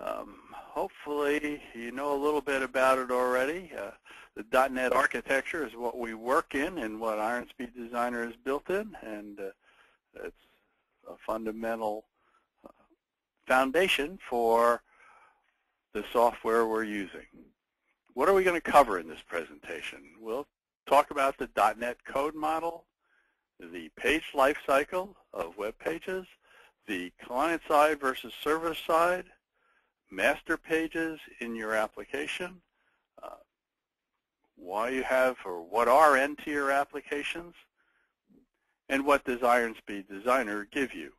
Um, hopefully you know a little bit about it already. Uh, the .NET architecture is what we work in and what IronSpeed Designer is built in, and uh, it's a fundamental uh, foundation for the software we're using. What are we going to cover in this presentation? We'll talk about the .NET code model, the page lifecycle of web pages, the client side versus server side, master pages in your application, uh, why you have or what are n-tier applications, and what does IronSpeed Designer give you.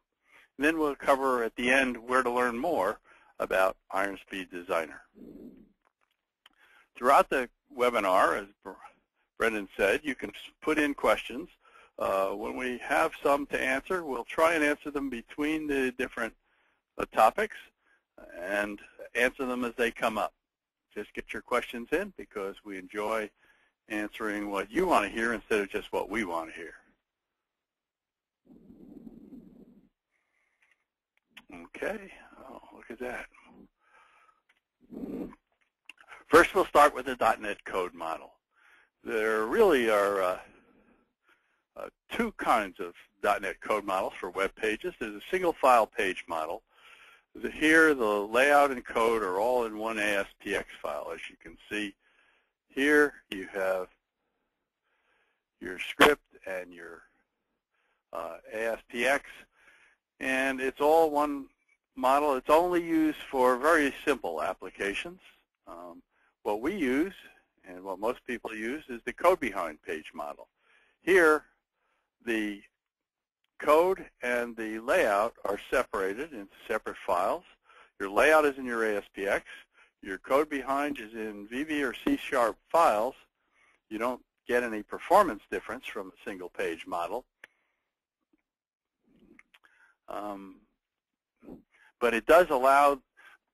And then we'll cover at the end where to learn more about IronSpeed Designer. Throughout the webinar, as Brendan said, you can put in questions. Uh, when we have some to answer, we'll try and answer them between the different uh, topics and answer them as they come up. Just get your questions in because we enjoy answering what you want to hear instead of just what we want to hear. Okay, oh, look at that. First, we'll start with the .NET code model. There really are uh, uh, two kinds of .NET code models for web pages. There's a single file page model. The, here, the layout and code are all in one ASPX file. As you can see here, you have your script and your uh, ASPX, and it's all one model. It's only used for very simple applications. Um, what we use and what most people use is the code behind page model. Here, the code and the layout are separated into separate files. Your layout is in your ASPX. Your code behind is in VB or C-sharp files. You don't get any performance difference from a single page model. Um, but it does allow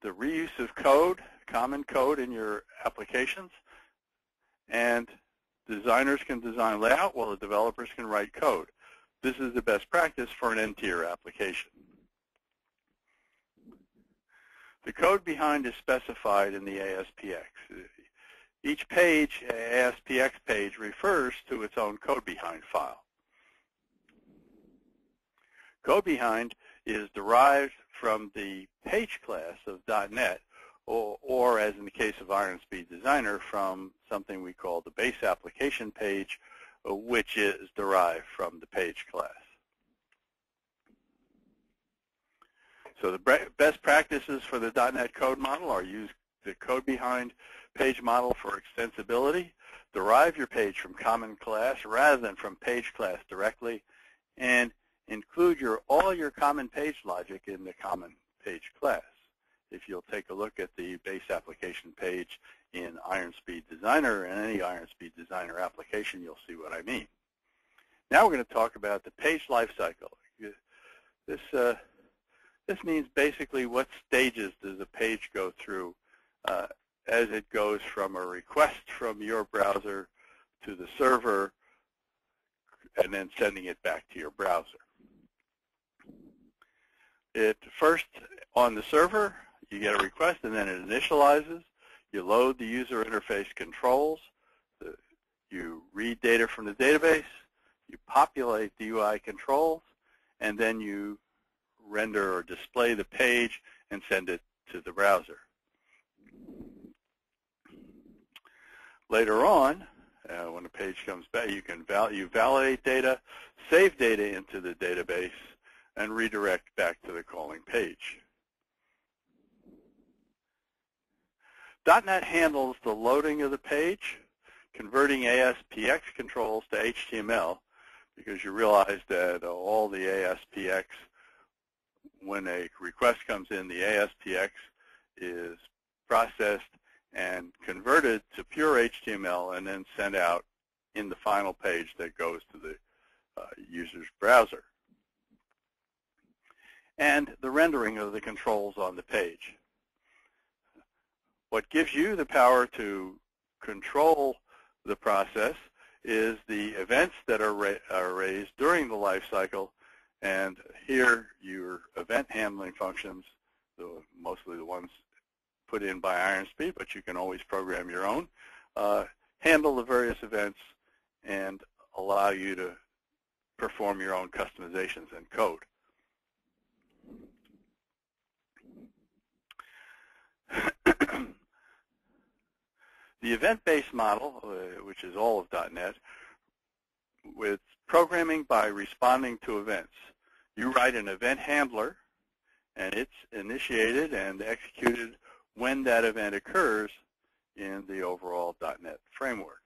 the reuse of code, common code in your applications, and designers can design layout while the developers can write code. This is the best practice for an n-tier application. The code behind is specified in the ASPX. Each page, ASPX page, refers to its own code behind file. Code behind is derived from the page class of .NET, or, or as in the case of IronSpeed Designer, from something we call the base application page, which is derived from the page class. So the best practices for the .NET code model are use the code behind page model for extensibility, derive your page from common class rather than from page class directly, and include your all your common page logic in the common page class. If you'll take a look at the base application page in IronSpeed Designer and any IronSpeed Designer application, you'll see what I mean. Now we're going to talk about the page lifecycle. This, uh, this means basically what stages does a page go through uh, as it goes from a request from your browser to the server and then sending it back to your browser. It first on the server, you get a request and then it initializes. You load the user interface controls. You read data from the database. You populate the UI controls. And then you render or display the page and send it to the browser. Later on, uh, when the page comes back, you can val you validate data, save data into the database, and redirect back to the calling page. .NET handles the loading of the page, converting ASPX controls to HTML, because you realize that all the ASPX, when a request comes in, the ASPX is processed and converted to pure HTML and then sent out in the final page that goes to the uh, user's browser. And the rendering of the controls on the page. What gives you the power to control the process is the events that are, ra are raised during the life cycle. And here, your event handling functions, the, mostly the ones put in by IronSpeed, but you can always program your own, uh, handle the various events, and allow you to perform your own customizations and code. The event-based model, uh, which is all of .NET, with programming by responding to events. You write an event handler, and it's initiated and executed when that event occurs in the overall .NET framework.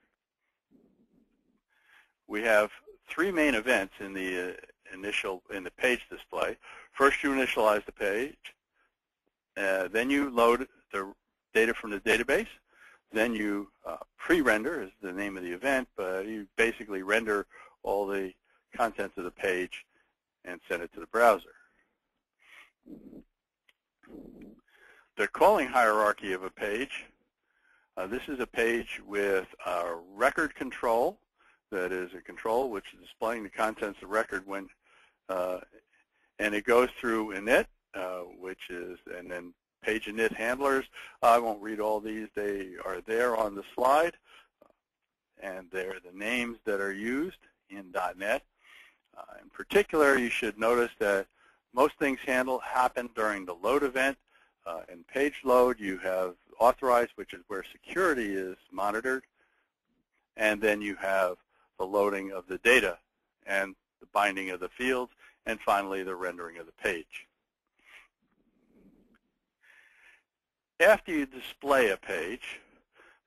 We have three main events in the uh, initial in the page display. First, you initialize the page. Uh, then you load the data from the database. Then you uh, pre-render is the name of the event, but you basically render all the contents of the page and send it to the browser. The calling hierarchy of a page, uh, this is a page with a record control that is a control which is displaying the contents of the record when, uh, and it goes through init, uh, which is, and then page init handlers. I won't read all these. They are there on the slide, and they're the names that are used in .NET. Uh, in particular, you should notice that most things handle happen during the load event. Uh, in page load, you have authorized, which is where security is monitored, and then you have the loading of the data and the binding of the fields, and finally the rendering of the page. After you display a page,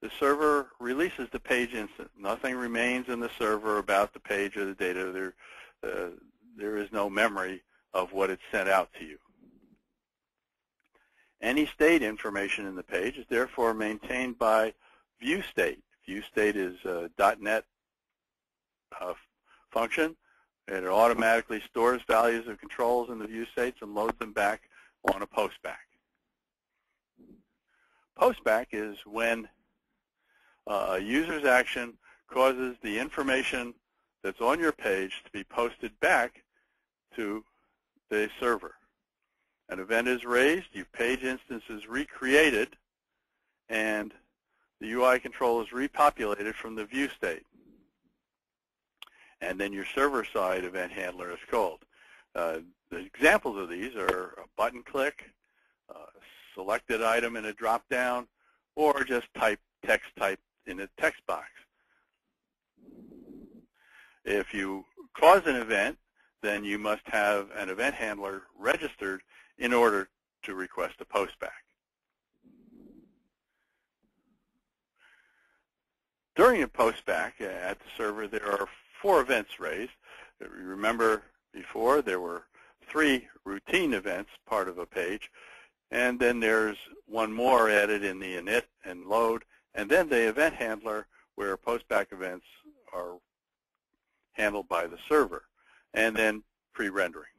the server releases the page instant. Nothing remains in the server about the page or the data. There, uh, there is no memory of what it sent out to you. Any state information in the page is therefore maintained by ViewState. ViewState is a .NET uh, function, it automatically stores values of controls in the view states and loads them back on a postback. Postback is when uh, a user's action causes the information that's on your page to be posted back to the server. An event is raised, your page instance is recreated, and the UI control is repopulated from the view state. And then your server-side event handler is called. Uh, the examples of these are a button click, a selected item in a drop-down, or just type text type in a text box. If you cause an event, then you must have an event handler registered in order to request a postback. During a postback at the server, there are four events raised. Remember before, there were three routine events part of a page, and then there's one more added in the init and load, and then the event handler where postback events are handled by the server, and then pre-rendering.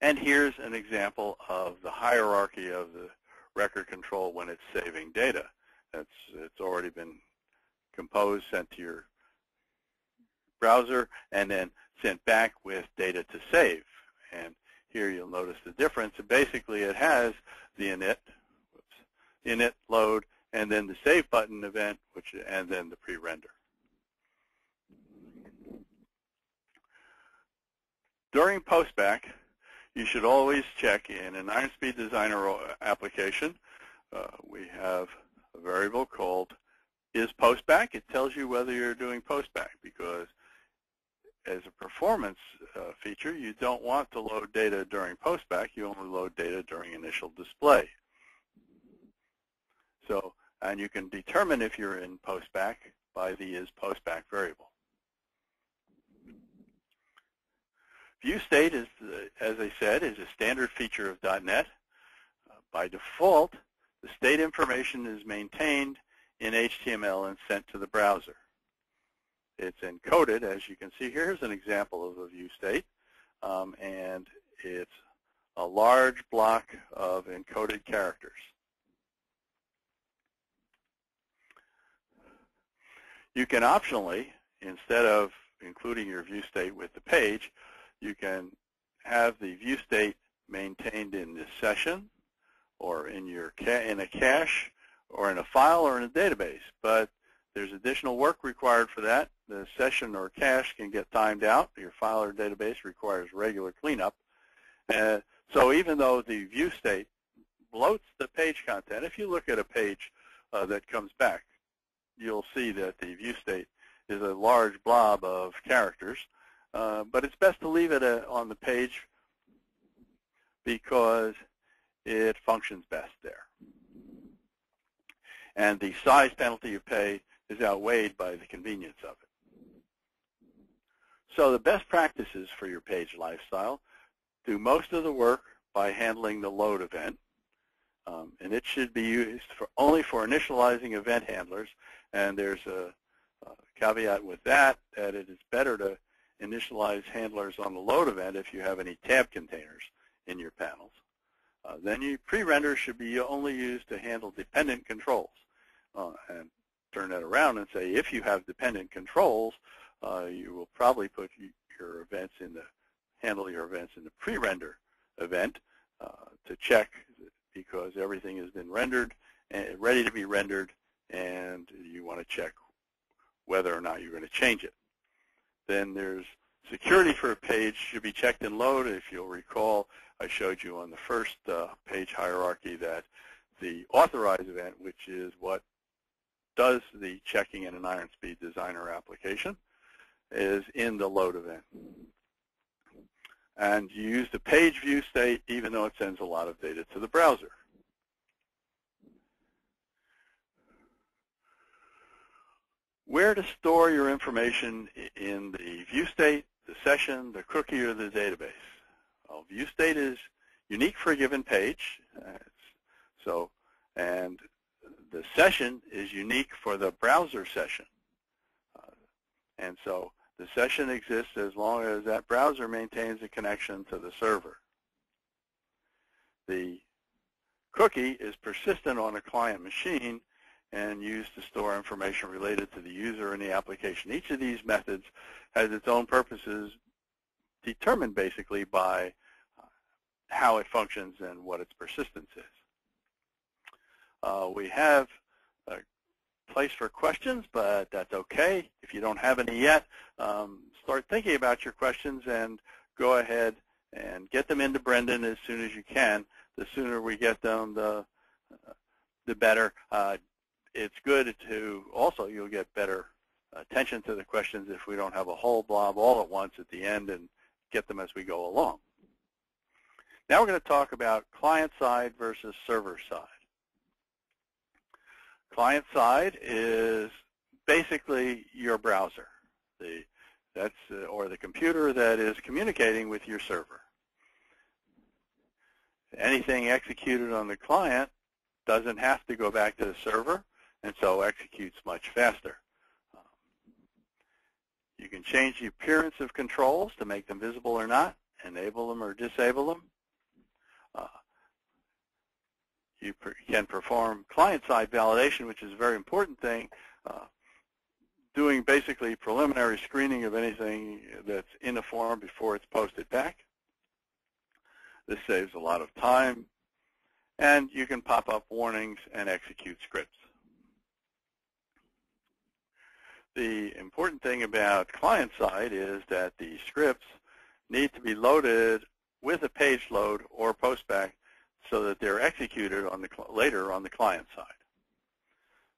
And here's an example of the hierarchy of the record control when it's saving data. It's, it's already been composed, sent to your browser, and then sent back with data to save. And here you'll notice the difference. Basically, it has the init, whoops, init load, and then the save button event, which and then the pre-render. During postback, you should always check in an IronSpeed Designer application. Uh, we have a variable called is postback. It tells you whether you're doing postback because as a performance uh, feature, you don't want to load data during postback. You only load data during initial display. So, and you can determine if you're in postback by the is postback variable. View state, is, uh, as I said, is a standard feature of .NET. Uh, by default, the state information is maintained in HTML and sent to the browser. It's encoded, as you can see here. Here's an example of a view state, um, and it's a large block of encoded characters. You can optionally, instead of including your view state with the page, you can have the view state maintained in this session or or in your in a cache or in a file or in a database. But there's additional work required for that. The session or cache can get timed out. Your file or database requires regular cleanup. Uh, so even though the view state bloats the page content, if you look at a page uh, that comes back, you'll see that the view state is a large blob of characters. Uh, but it's best to leave it uh, on the page because it functions best there. And the size penalty you pay is outweighed by the convenience of it. So the best practices for your page lifestyle, do most of the work by handling the load event. Um, and it should be used for only for initializing event handlers. And there's a, a caveat with that, that it is better to initialize handlers on the load event if you have any tab containers in your panels. Uh, then your pre-render should be only used to handle dependent controls. Uh, and turn that around and say if you have dependent controls, uh, you will probably put your events in the handle your events in the pre-render event uh, to check because everything has been rendered and ready to be rendered and you want to check whether or not you're going to change it. Then there's security for a page should be checked in load. If you'll recall, I showed you on the first uh, page hierarchy that the authorized event, which is what does the checking in an IronSpeed Designer application, is in the load event. And you use the page view state even though it sends a lot of data to the browser. Where to store your information in the view state, the session, the cookie, or the database? Well, view state is unique for a given page. So, and the session is unique for the browser session. Uh, and so the session exists as long as that browser maintains a connection to the server. The cookie is persistent on a client machine and used to store information related to the user and the application. Each of these methods has its own purposes determined basically by uh, how it functions and what its persistence is. Uh, we have a place for questions, but that's okay. If you don't have any yet, um, start thinking about your questions and go ahead and get them into Brendan as soon as you can. The sooner we get them, the, uh, the better. Uh, it's good to also, you'll get better attention to the questions if we don't have a whole blob all at once at the end and get them as we go along. Now we're going to talk about client side versus server side. Client side is basically your browser, the that's uh, or the computer that is communicating with your server. Anything executed on the client doesn't have to go back to the server, and so executes much faster. You can change the appearance of controls to make them visible or not, enable them or disable them. Uh, you can perform client-side validation, which is a very important thing, uh, doing basically preliminary screening of anything that's in the form before it's posted back. This saves a lot of time, and you can pop up warnings and execute scripts. The important thing about client-side is that the scripts need to be loaded with a page load or postback so that they're executed on the later on the client side.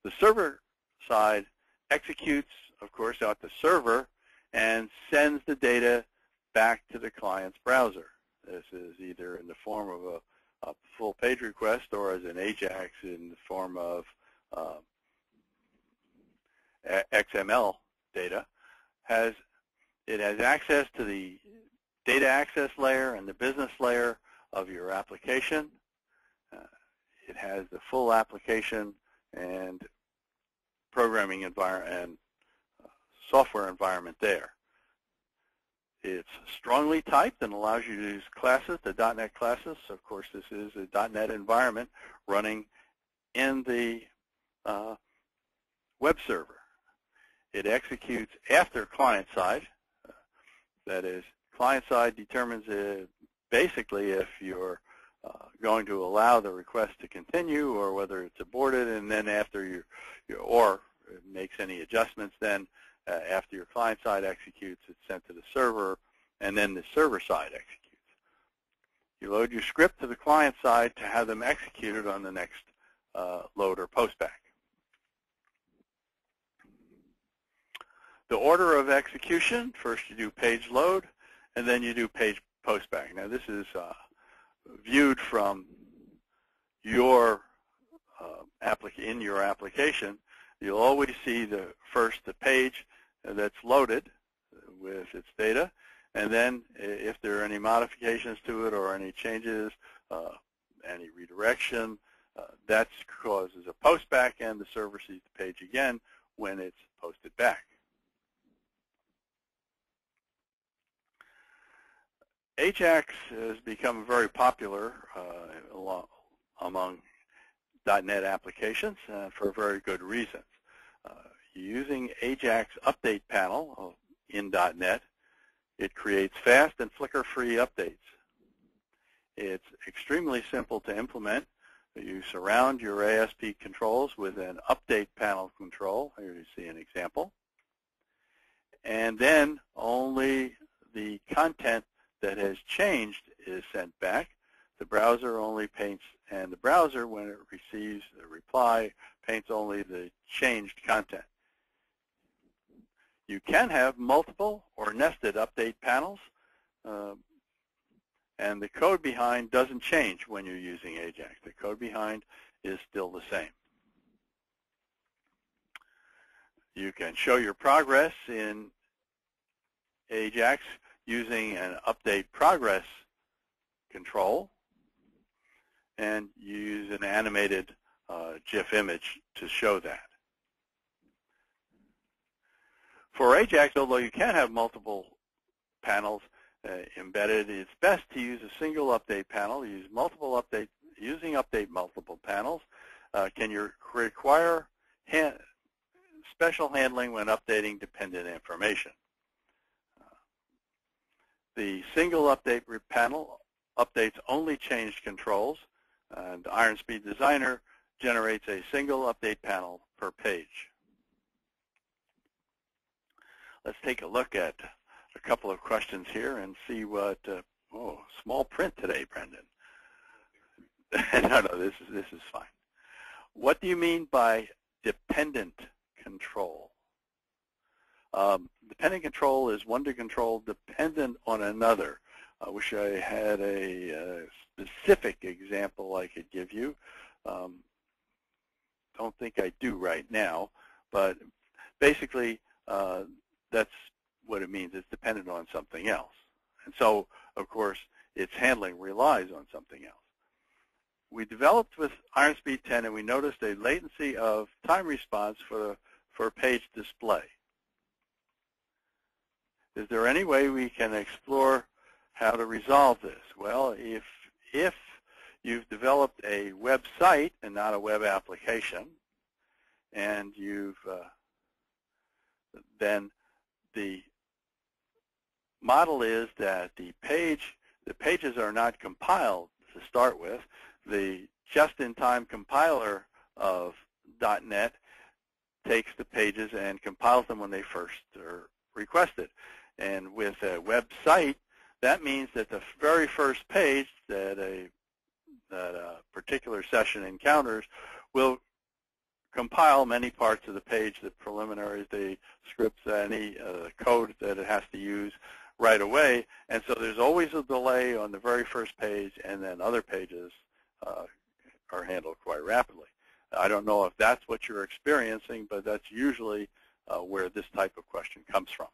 The server side executes, of course, out the server and sends the data back to the client's browser. This is either in the form of a, a full page request or as an AJAX in the form of uh, XML data. Has It has access to the data access layer and the business layer of your application. Uh, it has the full application and programming environment and uh, software environment there. It's strongly typed and allows you to use classes, the .NET classes. Of course, this is a .NET environment running in the uh, web server. It executes after client side. Uh, that is, client side determines uh, basically if you're uh, going to allow the request to continue or whether it's aborted and then after you, or makes any adjustments then uh, after your client side executes, it's sent to the server and then the server side executes. You load your script to the client side to have them executed on the next uh, load or postback. The order of execution, first you do page load, and then you do page postback. Now this is uh, viewed from your uh, in your application. You'll always see the first the page that's loaded with its data, and then if there are any modifications to it or any changes, uh, any redirection, uh, that causes a postback, and the server sees the page again when it's posted back. Ajax has become very popular uh, among .NET applications uh, for very good reasons. Uh, using Ajax Update Panel in .NET, it creates fast and flicker-free updates. It's extremely simple to implement. You surround your ASP controls with an update panel control. Here you see an example. And then only the content that has changed is sent back. The browser only paints, and the browser, when it receives the reply, paints only the changed content. You can have multiple or nested update panels, uh, and the code behind doesn't change when you're using Ajax. The code behind is still the same. You can show your progress in Ajax using an update progress control, and you use an animated uh, GIF image to show that. For Ajax, although you can have multiple panels uh, embedded, it's best to use a single update panel. Use multiple update, using update multiple panels. Uh, can you require hand, special handling when updating dependent information? The single update panel updates only changed controls, and IronSpeed Designer generates a single update panel per page. Let's take a look at a couple of questions here and see what, uh, oh, small print today, Brendan. no, no, this is, this is fine. What do you mean by dependent control? Um, dependent control is one to control dependent on another. I wish I had a, a specific example I could give you. Um, don't think I do right now, but basically uh, that's what it means. It's dependent on something else. And so, of course, its handling relies on something else. We developed with IronSpeed 10 and we noticed a latency of time response for, for page display. Is there any way we can explore how to resolve this? Well, if, if you've developed a website and not a web application, and you've uh, then the model is that the page the pages are not compiled to start with. The just-in-time compiler of .NET takes the pages and compiles them when they first are requested. And with a website, that means that the very first page that a, that a particular session encounters will compile many parts of the page, the preliminaries, the scripts, any uh, code that it has to use right away. And so there's always a delay on the very first page, and then other pages uh, are handled quite rapidly. I don't know if that's what you're experiencing, but that's usually uh, where this type of question comes from.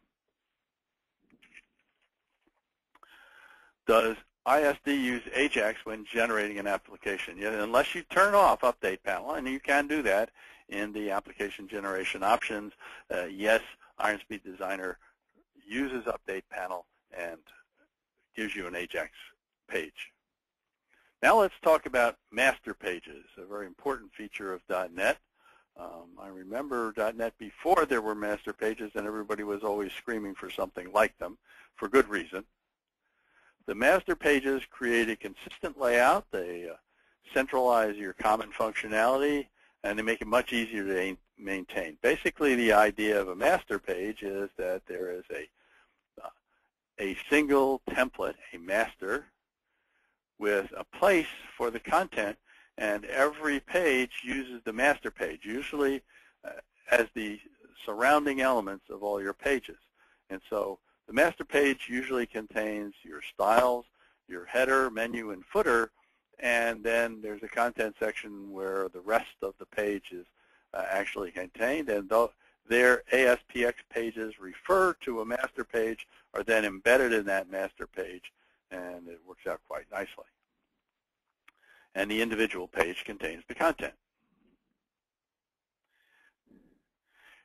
Does ISD use Ajax when generating an application? Yeah, unless you turn off Update Panel, and you can do that in the application generation options, uh, yes, IronSpeed Designer uses Update Panel and gives you an Ajax page. Now let's talk about master pages, a very important feature of .NET. Um, I remember .NET before there were master pages and everybody was always screaming for something like them for good reason. The master pages create a consistent layout. They uh, centralize your common functionality, and they make it much easier to maintain. Basically, the idea of a master page is that there is a uh, a single template, a master, with a place for the content, and every page uses the master page, usually uh, as the surrounding elements of all your pages. And so the master page usually contains your styles, your header, menu, and footer, and then there's a content section where the rest of the page is uh, actually contained, and their ASPX pages refer to a master page are then embedded in that master page, and it works out quite nicely. And the individual page contains the content.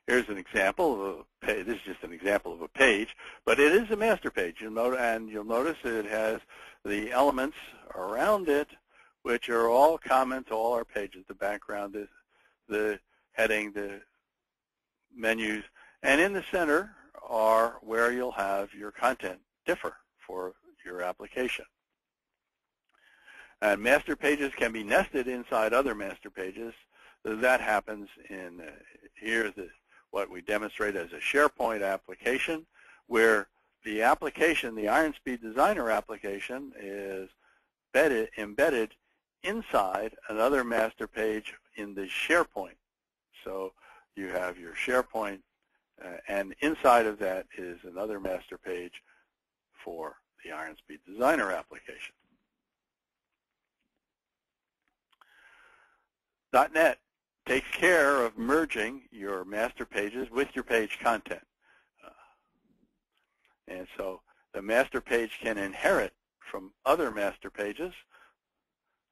Here's an example of a. This is just an example of a page, but it is a master page. You'll note, and you'll notice it has the elements around it, which are all common to all our pages. The background is the heading, the menus, and in the center are where you'll have your content differ for your application. And master pages can be nested inside other master pages. That happens in uh, here. The what we demonstrate as a SharePoint application where the application, the IronSpeed Designer application, is embedded, embedded inside another master page in the SharePoint. So you have your SharePoint, uh, and inside of that is another master page for the IronSpeed Designer application. .NET takes care of merging your master pages with your page content. Uh, and so the master page can inherit from other master pages.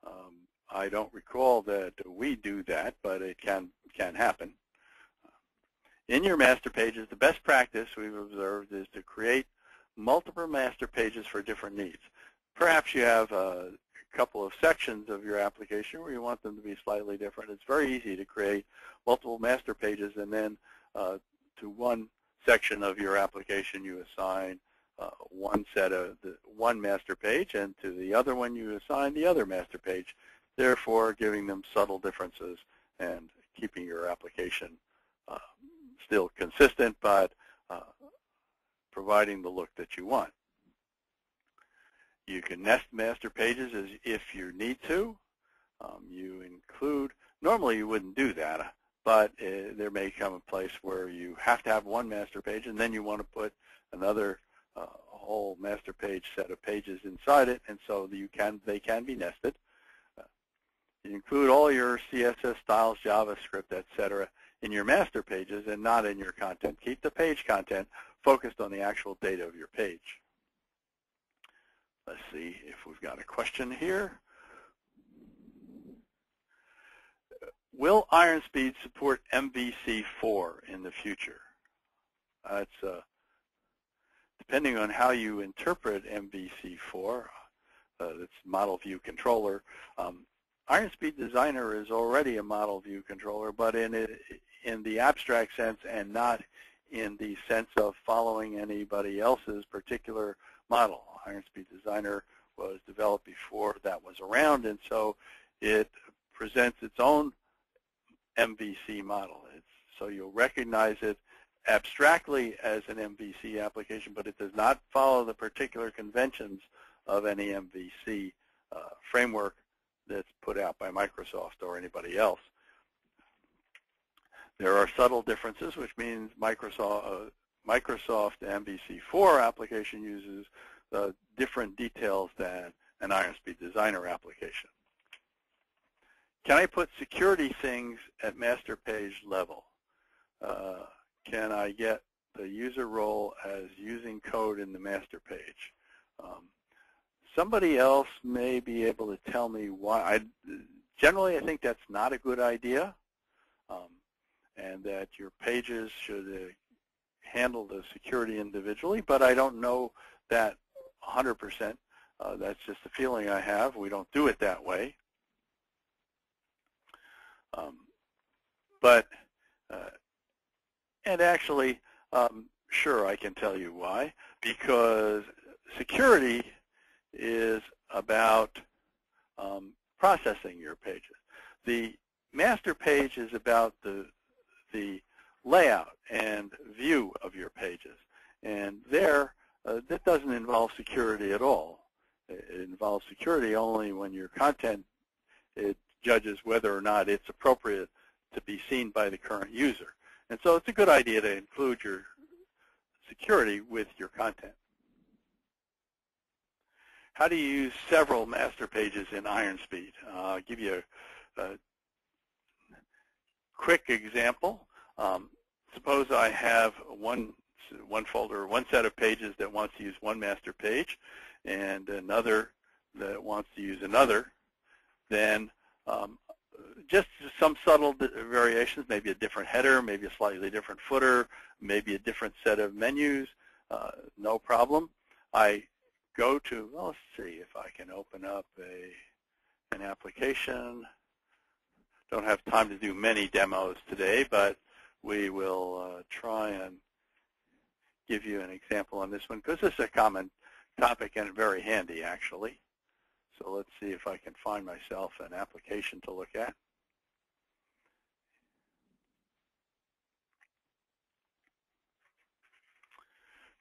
Um, I don't recall that we do that, but it can, can happen. In your master pages, the best practice we've observed is to create multiple master pages for different needs. Perhaps you have couple of sections of your application where you want them to be slightly different. It's very easy to create multiple master pages and then uh, to one section of your application you assign uh, one set of the one master page and to the other one you assign the other master page, therefore giving them subtle differences and keeping your application uh, still consistent but uh, providing the look that you want. You can nest master pages as if you need to. Um, you include, normally you wouldn't do that, but uh, there may come a place where you have to have one master page and then you want to put another uh, whole master page set of pages inside it, and so you can they can be nested. Uh, you include all your CSS styles, JavaScript, etc. in your master pages and not in your content. Keep the page content focused on the actual data of your page. Let's see if we've got a question here. Will IronSpeed support MVC4 in the future? That's uh, depending on how you interpret MVC4, uh, it's Model View Controller. Um, IronSpeed Designer is already a Model View Controller, but in it, in the abstract sense and not in the sense of following anybody else's particular model. IronSpeed Designer was developed before that was around, and so it presents its own MVC model. It's, so you'll recognize it abstractly as an MVC application, but it does not follow the particular conventions of any MVC uh, framework that's put out by Microsoft or anybody else. There are subtle differences, which means Microsoft, uh, Microsoft MVC4 application uses different details than an IronSpeed Designer application. Can I put security things at master page level? Uh, can I get the user role as using code in the master page? Um, somebody else may be able to tell me why. I, generally, I think that's not a good idea, um, and that your pages should uh, handle the security individually, but I don't know that 100%. Uh, that's just the feeling I have. We don't do it that way. Um, but, uh, and actually, um, sure, I can tell you why. Because security is about um, processing your pages. The master page is about the, the layout and view of your pages. And there, uh, that doesn't involve security at all. It involves security only when your content it judges whether or not it's appropriate to be seen by the current user. And so it's a good idea to include your security with your content. How do you use several master pages in IronSpeed? Uh, I'll give you a, a quick example. Um, suppose I have one one folder, one set of pages that wants to use one master page, and another that wants to use another. Then um, just some subtle variations, maybe a different header, maybe a slightly different footer, maybe a different set of menus, uh, no problem. I go to, well, let's see if I can open up a an application. Don't have time to do many demos today, but we will uh, try and give you an example on this one because this is a common topic and very handy actually. So let's see if I can find myself an application to look at.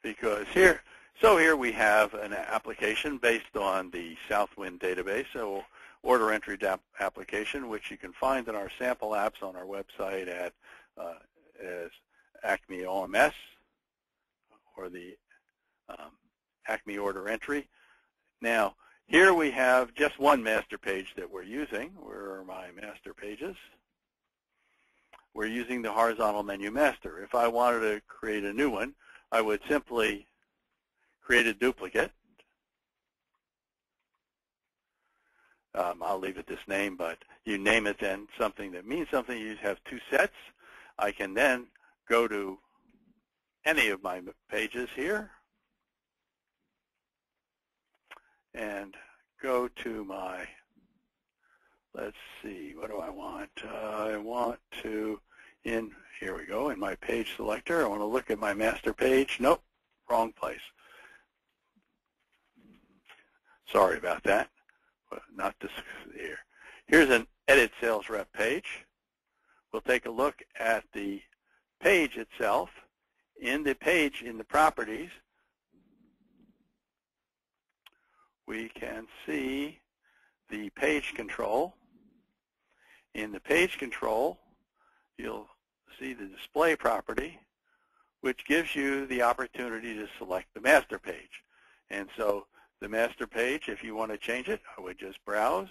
Because here, so here we have an application based on the Southwind database, so order entry application, which you can find in our sample apps on our website at uh, as Acme OMS or the um, Acme order entry. Now, here we have just one master page that we're using. Where are my master pages? We're using the horizontal menu master. If I wanted to create a new one, I would simply create a duplicate. Um, I'll leave it this name, but you name it then something that means something. You have two sets. I can then go to any of my pages here and go to my, let's see, what do I want? Uh, I want to, in, here we go, in my page selector, I want to look at my master page. Nope, wrong place. Sorry about that, but not this here. Here's an edit sales rep page. We'll take a look at the page itself. In the page, in the properties, we can see the page control. In the page control, you'll see the display property, which gives you the opportunity to select the master page. And so the master page, if you want to change it, I would just browse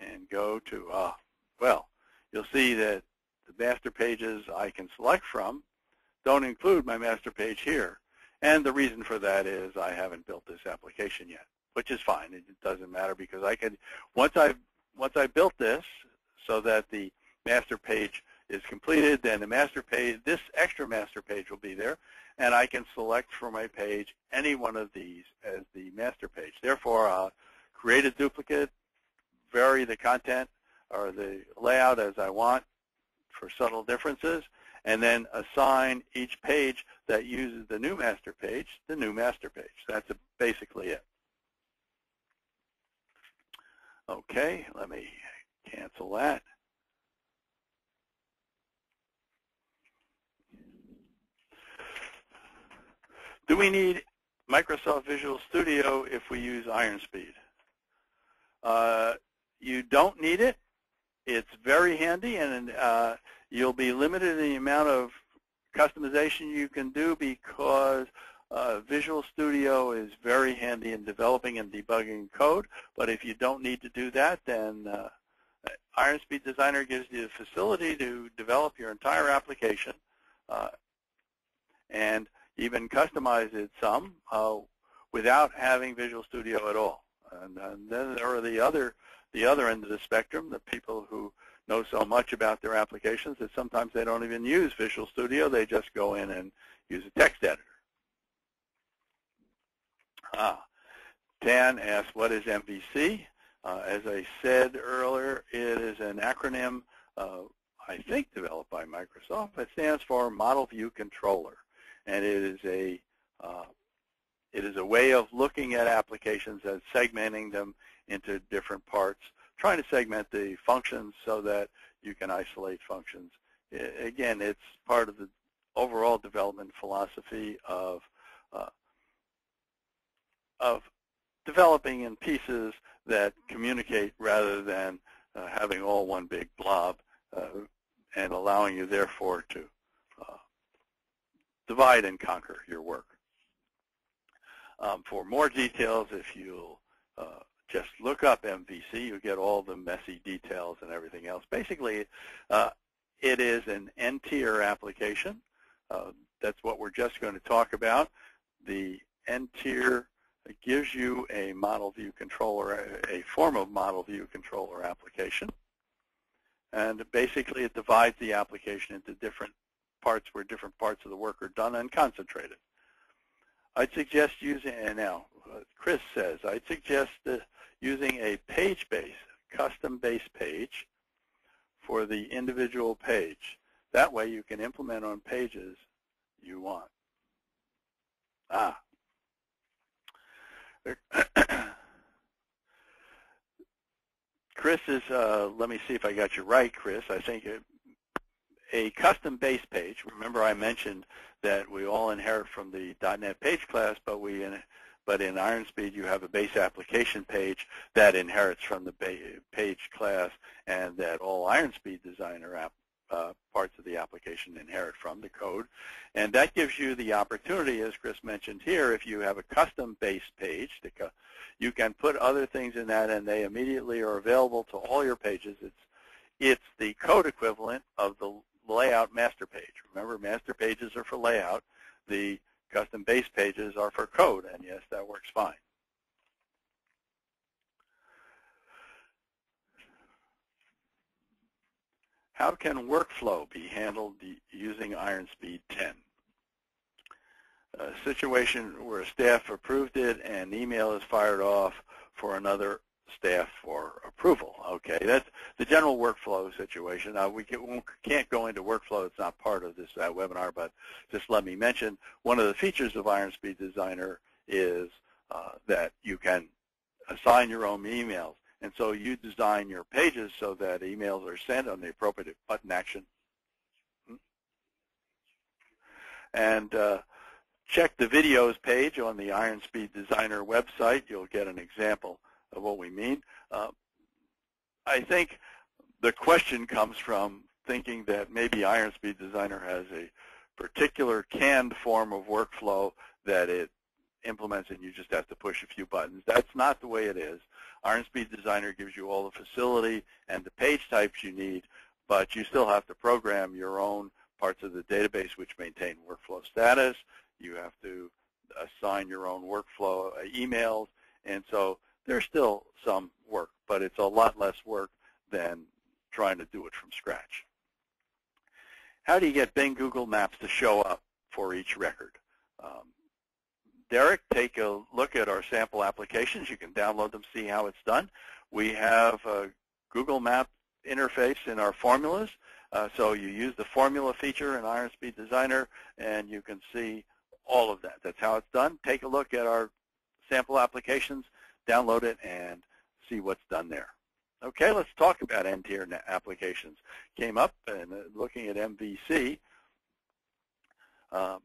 and go to, uh, well, you'll see that the master pages I can select from don't include my master page here. And the reason for that is I haven't built this application yet which is fine. It doesn't matter because I can once I once I built this so that the master page is completed, then the master page, this extra master page will be there, and I can select for my page any one of these as the master page. Therefore, I'll create a duplicate, vary the content or the layout as I want for subtle differences, and then assign each page that uses the new master page the new master page. That's basically it. Okay, let me cancel that. Do we need Microsoft Visual Studio if we use IronSpeed? Uh, you don't need it. It's very handy, and uh, you'll be limited in the amount of customization you can do because uh, Visual Studio is very handy in developing and debugging code, but if you don't need to do that, then uh, IronSpeed Designer gives you the facility to develop your entire application uh, and even customize it some uh, without having Visual Studio at all. And, and, then there are the other, the other end of the spectrum, the people who know so much about their applications that sometimes they don't even use Visual Studio. They just go in and use a text editor. Ah, Dan asked, what is MVC? Uh, as I said earlier, it is an acronym, uh, I think developed by Microsoft. It stands for Model View Controller, and it is a uh, it is a way of looking at applications and segmenting them into different parts, trying to segment the functions so that you can isolate functions. Again, it's part of the overall development philosophy of uh, of developing in pieces that communicate rather than uh, having all one big blob uh, and allowing you therefore to uh, divide and conquer your work. Um, for more details, if you uh, just look up MVC, you get all the messy details and everything else. Basically, uh, it is an N-tier application. Uh, that's what we're just going to talk about. The N-tier gives you a model view controller, a form of model view controller application. And basically it divides the application into different parts where different parts of the work are done and concentrated. I'd suggest using, and now Chris says, I'd suggest uh, using a page base, custom base page for the individual page. That way you can implement on pages you want. Ah. Chris is, uh, let me see if I got you right, Chris. I think it, a custom base page, remember I mentioned that we all inherit from the .NET page class, but we but in IronSpeed you have a base application page that inherits from the page class and that all IronSpeed designer app, uh, parts of the application inherit from the code. And that gives you the opportunity, as Chris mentioned here, if you have a custom base page, you can put other things in that and they immediately are available to all your pages. It's, it's the code equivalent of the layout master page. Remember, master pages are for layout. The custom base pages are for code, and yes, that works fine. How can workflow be handled using IronSpeed 10? A situation where staff approved it and email is fired off for another staff for approval. Okay, that's the general workflow situation. Now, we can't go into workflow. It's not part of this uh, webinar, but just let me mention one of the features of IronSpeed Designer is uh, that you can assign your own emails. And so you design your pages so that emails are sent on the appropriate button action. And uh, check the videos page on the IronSpeed Designer website. You'll get an example of what we mean. Uh, I think the question comes from thinking that maybe IronSpeed Designer has a particular canned form of workflow that it implements and you just have to push a few buttons. That's not the way it is. IronSpeed Designer gives you all the facility and the page types you need, but you still have to program your own parts of the database which maintain workflow status. You have to assign your own workflow uh, emails, and so there's still some work, but it's a lot less work than trying to do it from scratch. How do you get Bing Google Maps to show up for each record? Um, Derek, take a look at our sample applications. You can download them, see how it's done. We have a Google Map interface in our formulas. Uh, so you use the formula feature in IronSpeed Designer, and you can see all of that. That's how it's done. Take a look at our sample applications download it and see what's done there. Okay, let's talk about N-tier applications. Came up and uh, looking at MVC, um,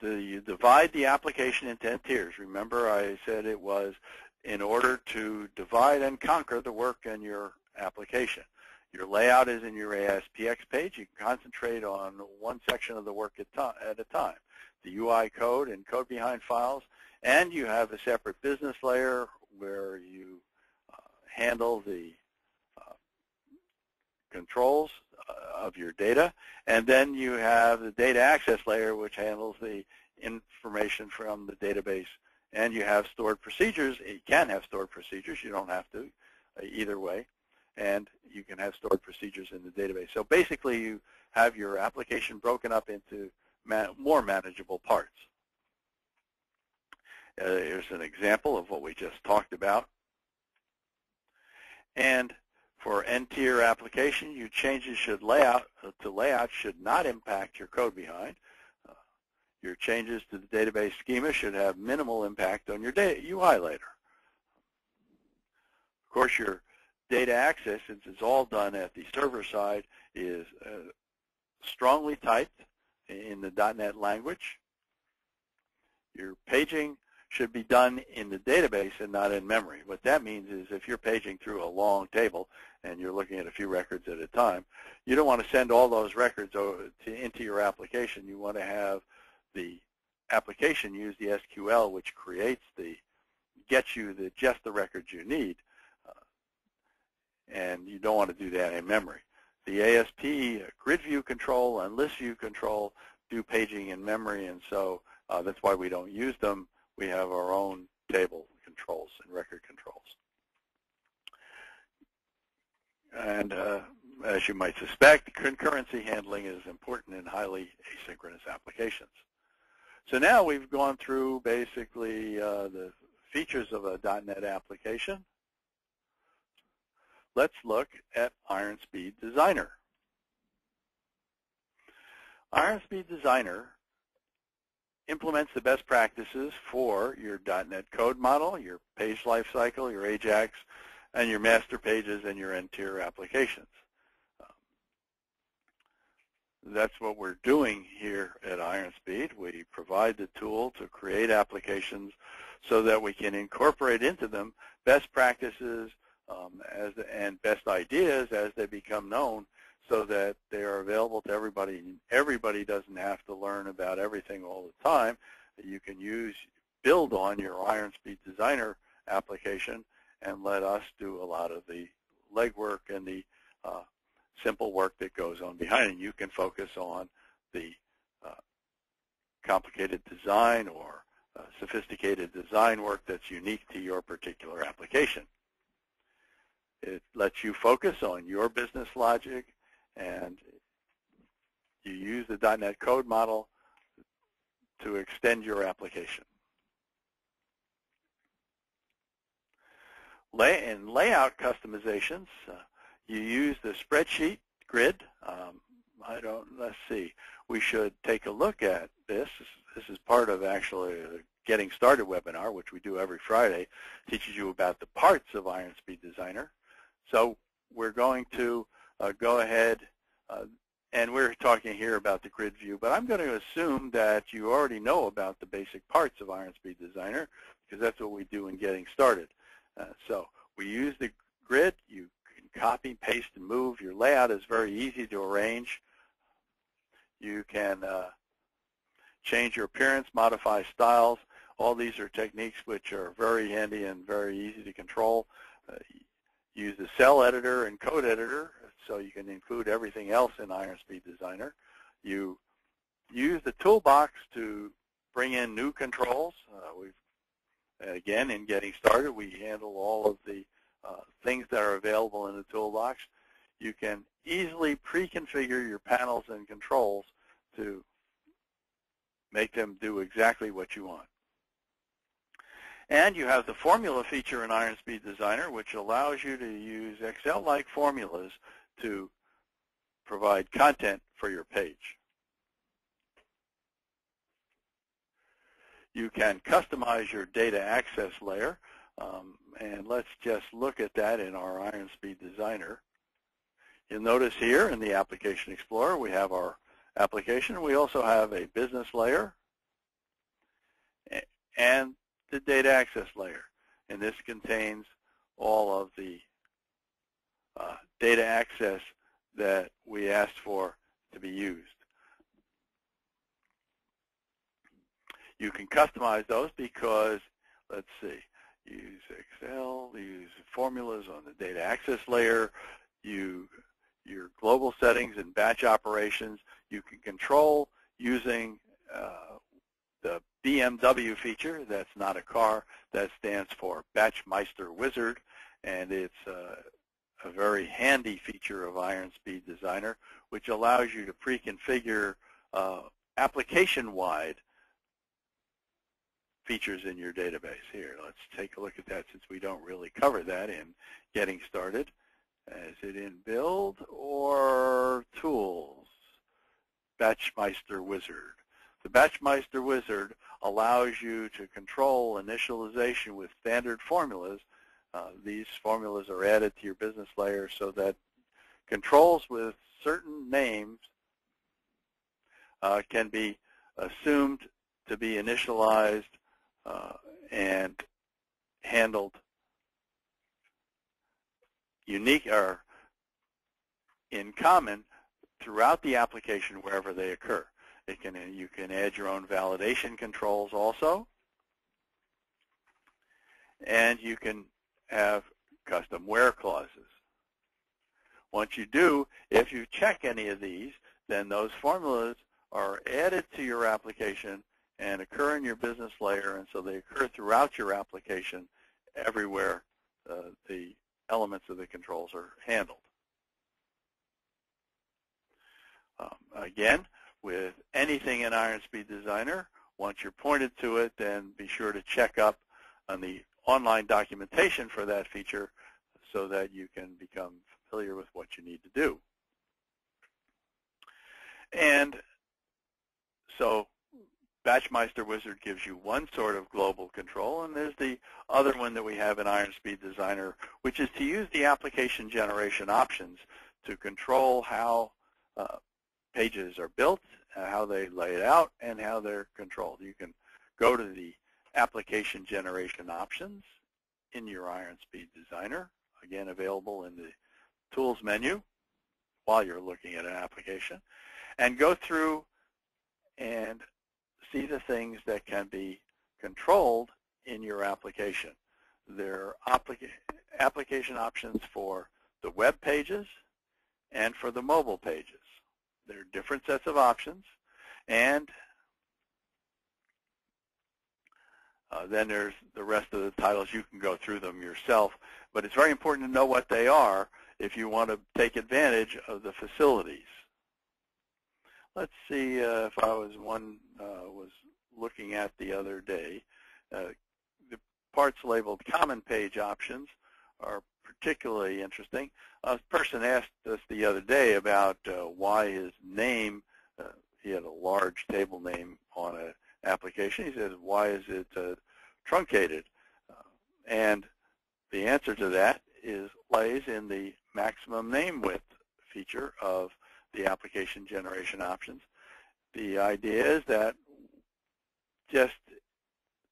the, you divide the application into N tiers. Remember I said it was in order to divide and conquer the work in your application. Your layout is in your ASPX page. You can concentrate on one section of the work at, at a time. The UI code and code behind files and you have a separate business layer where you uh, handle the uh, controls uh, of your data. And then you have the data access layer, which handles the information from the database. And you have stored procedures. You can have stored procedures. You don't have to uh, either way. And you can have stored procedures in the database. So basically, you have your application broken up into more manageable parts. Uh, here's an example of what we just talked about. And for N-tier application, your changes should layout uh, to layout should not impact your code behind. Uh, Your changes to the database schema should have minimal impact on your UI later. Of course, your data access, since it's all done at the server side, is uh, strongly typed in the .NET language. Your paging should be done in the database and not in memory. What that means is if you're paging through a long table and you're looking at a few records at a time, you don't want to send all those records to, into your application. You want to have the application use the SQL, which creates the, gets you the, just the records you need. Uh, and you don't want to do that in memory. The ASP grid view control and list view control do paging in memory, and so uh, that's why we don't use them we have our own table controls and record controls. And uh, as you might suspect, concurrency handling is important in highly asynchronous applications. So now we've gone through basically uh, the features of a .NET application. Let's look at IronSpeed Designer. IronSpeed Designer implements the best practices for your .NET code model, your page lifecycle, your AJAX, and your master pages and your N-tier applications. Um, that's what we're doing here at IronSpeed. We provide the tool to create applications so that we can incorporate into them best practices um, as, and best ideas as they become known so that they are available to everybody. Everybody doesn't have to learn about everything all the time. You can use, build on your Iron Speed Designer application and let us do a lot of the legwork and the uh, simple work that goes on behind. You can focus on the uh, complicated design or uh, sophisticated design work that's unique to your particular application. It lets you focus on your business logic and you use the .NET code model to extend your application. Lay in layout customizations, uh, you use the spreadsheet grid. Um, I don't, let's see, we should take a look at this. This is part of actually Getting Started webinar, which we do every Friday, teaches you about the parts of IronSpeed Designer. So we're going to go ahead, uh, and we're talking here about the grid view, but I'm going to assume that you already know about the basic parts of IronSpeed Designer because that's what we do in getting started. Uh, so we use the grid. You can copy, paste, and move. Your layout is very easy to arrange. You can uh, change your appearance, modify styles. All these are techniques which are very handy and very easy to control. Uh, use the cell editor and code editor so you can include everything else in IronSpeed Designer. You use the toolbox to bring in new controls. Uh, we've again in getting started, we handle all of the uh, things that are available in the toolbox. You can easily pre-configure your panels and controls to make them do exactly what you want. And you have the formula feature in IronSpeed Designer, which allows you to use Excel-like formulas to provide content for your page. You can customize your data access layer, um, and let's just look at that in our IronSpeed Designer. You'll notice here in the Application Explorer we have our application. We also have a business layer and the data access layer. And this contains all of the uh, data access that we asked for to be used. You can customize those because, let's see, use Excel, use formulas on the data access layer, you your global settings and batch operations. You can control using uh, the BMW feature. That's not a car. That stands for Batchmeister Wizard, and it's uh, a very handy feature of IronSpeed Designer, which allows you to pre-configure uh, application-wide features in your database. Here, let's take a look at that since we don't really cover that in getting started. Is it in Build or Tools? Batchmeister Wizard. The Batchmeister wizard allows you to control initialization with standard formulas. Uh, these formulas are added to your business layer so that controls with certain names uh, can be assumed to be initialized uh, and handled unique or in common throughout the application wherever they occur. It can, you can add your own validation controls also. And you can have custom where clauses. Once you do, if you check any of these, then those formulas are added to your application and occur in your business layer, and so they occur throughout your application everywhere uh, the elements of the controls are handled. Um, again, with anything in IronSpeed Designer, once you're pointed to it, then be sure to check up on the online documentation for that feature so that you can become familiar with what you need to do. And so Batchmeister Wizard gives you one sort of global control, and there's the other one that we have in IronSpeed Designer, which is to use the application generation options to control how uh, pages are built, uh, how they lay it out, and how they're controlled. You can go to the application generation options in your IronSpeed Designer, again available in the Tools menu while you're looking at an application, and go through and see the things that can be controlled in your application. There are applica application options for the web pages and for the mobile pages. There are different sets of options, and uh, then there's the rest of the titles. You can go through them yourself, but it's very important to know what they are if you want to take advantage of the facilities. Let's see uh, if I was one uh, was looking at the other day. Uh, the parts labeled common page options are particularly interesting. A person asked us the other day about uh, why his name, uh, he had a large table name on an application. He says, why is it uh, truncated? and the answer to that is lays in the maximum name width feature of the application generation options. The idea is that just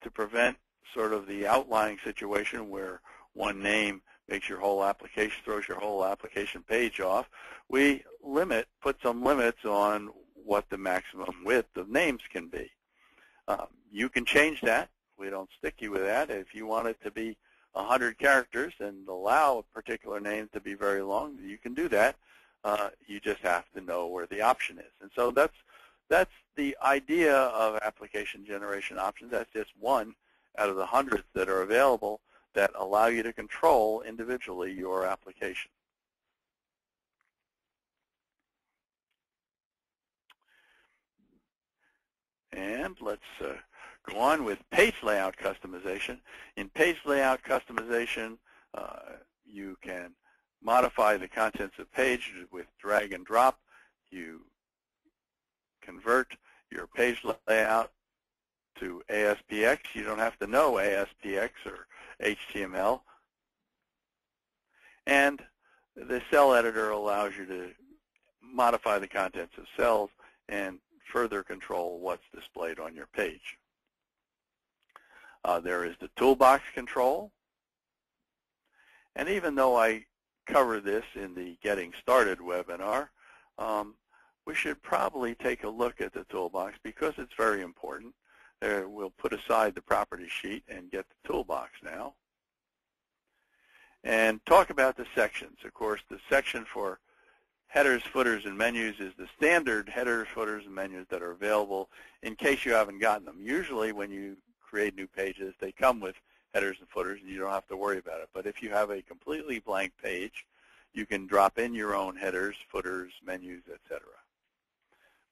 to prevent sort of the outlying situation where one name makes your whole application, throws your whole application page off, we limit, put some limits on what the maximum width of names can be. Um, you can change that. We don't stick you with that. If you want it to be 100 characters and allow a particular name to be very long, you can do that. Uh, you just have to know where the option is. And so that's that's the idea of application generation options. That's just one out of the hundreds that are available that allow you to control individually your application. And let's uh, go on with page layout customization. In page layout customization, uh, you can modify the contents of page with drag and drop. You convert your page layout to ASPX. You don't have to know ASPX or HTML. And the cell editor allows you to modify the contents of cells and further control what's displayed on your page. Uh, there is the toolbox control. And even though I cover this in the Getting Started webinar, um, we should probably take a look at the toolbox because it's very important. Uh, we'll put aside the property sheet and get the toolbox now. And talk about the sections. Of course, the section for headers, footers, and menus is the standard headers, footers, and menus that are available in case you haven't gotten them. Usually when you create new pages, they come with headers and footers, and you don't have to worry about it. But if you have a completely blank page, you can drop in your own headers, footers, menus, etc.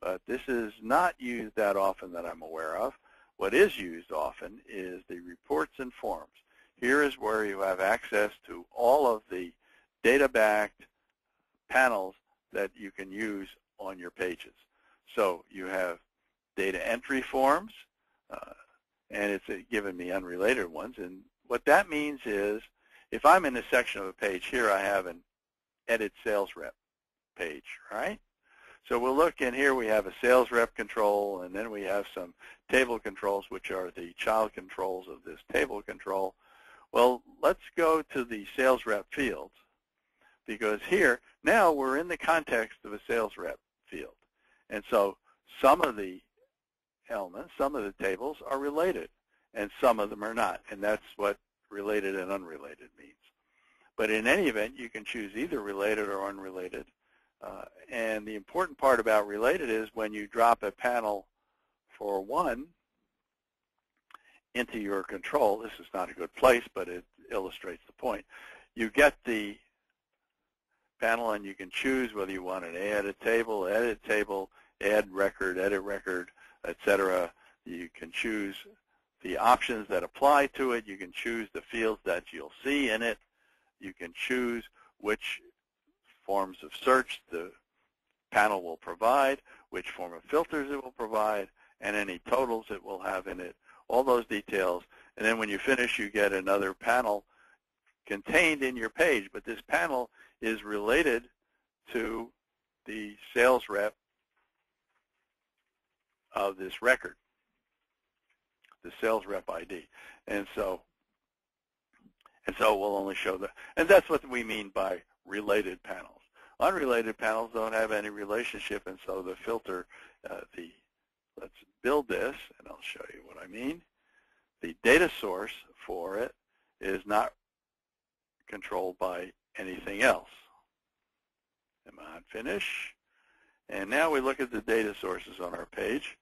But this is not used that often that I'm aware of. What is used often is the reports and forms. Here is where you have access to all of the data-backed panels that you can use on your pages. So you have data entry forms, uh, and it's uh, given me unrelated ones. And what that means is if I'm in a section of a page, here I have an edit sales rep page, right? So we'll look in here, we have a sales rep control, and then we have some table controls, which are the child controls of this table control. Well, let's go to the sales rep fields, because here, now we're in the context of a sales rep field. And so some of the elements, some of the tables are related, and some of them are not. And that's what related and unrelated means. But in any event, you can choose either related or unrelated. Uh, and the important part about related is when you drop a panel for one into your control, this is not a good place, but it illustrates the point. You get the panel and you can choose whether you want to add a table, edit table, add record, edit record, etc. You can choose the options that apply to it. You can choose the fields that you'll see in it. You can choose which forms of search the panel will provide, which form of filters it will provide, and any totals it will have in it, all those details. And then when you finish, you get another panel contained in your page. But this panel is related to the sales rep of this record, the sales rep ID. And so, and so we'll only show that. And that's what we mean by related panels. Unrelated panels don't have any relationship, and so the filter, uh, the let's build this, and I'll show you what I mean. The data source for it is not controlled by anything else. Am I'm on finish. And now we look at the data sources on our page.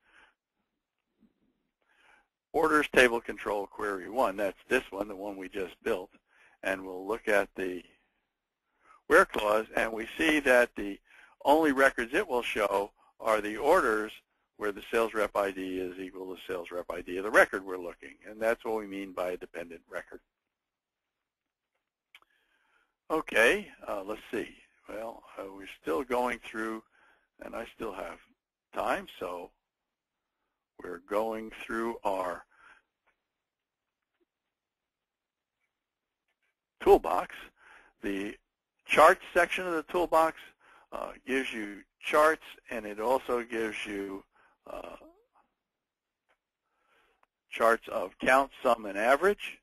Orders table control query 1, that's this one, the one we just built. And we'll look at the where clause, and we see that the only records it will show are the orders where the sales rep ID is equal to sales rep ID of the record we're looking. And that's what we mean by a dependent record. Okay, uh, let's see. Well, uh, we're still going through, and I still have time, so we're going through our toolbox. The charts section of the toolbox uh, gives you charts, and it also gives you uh, charts of count, sum, and average.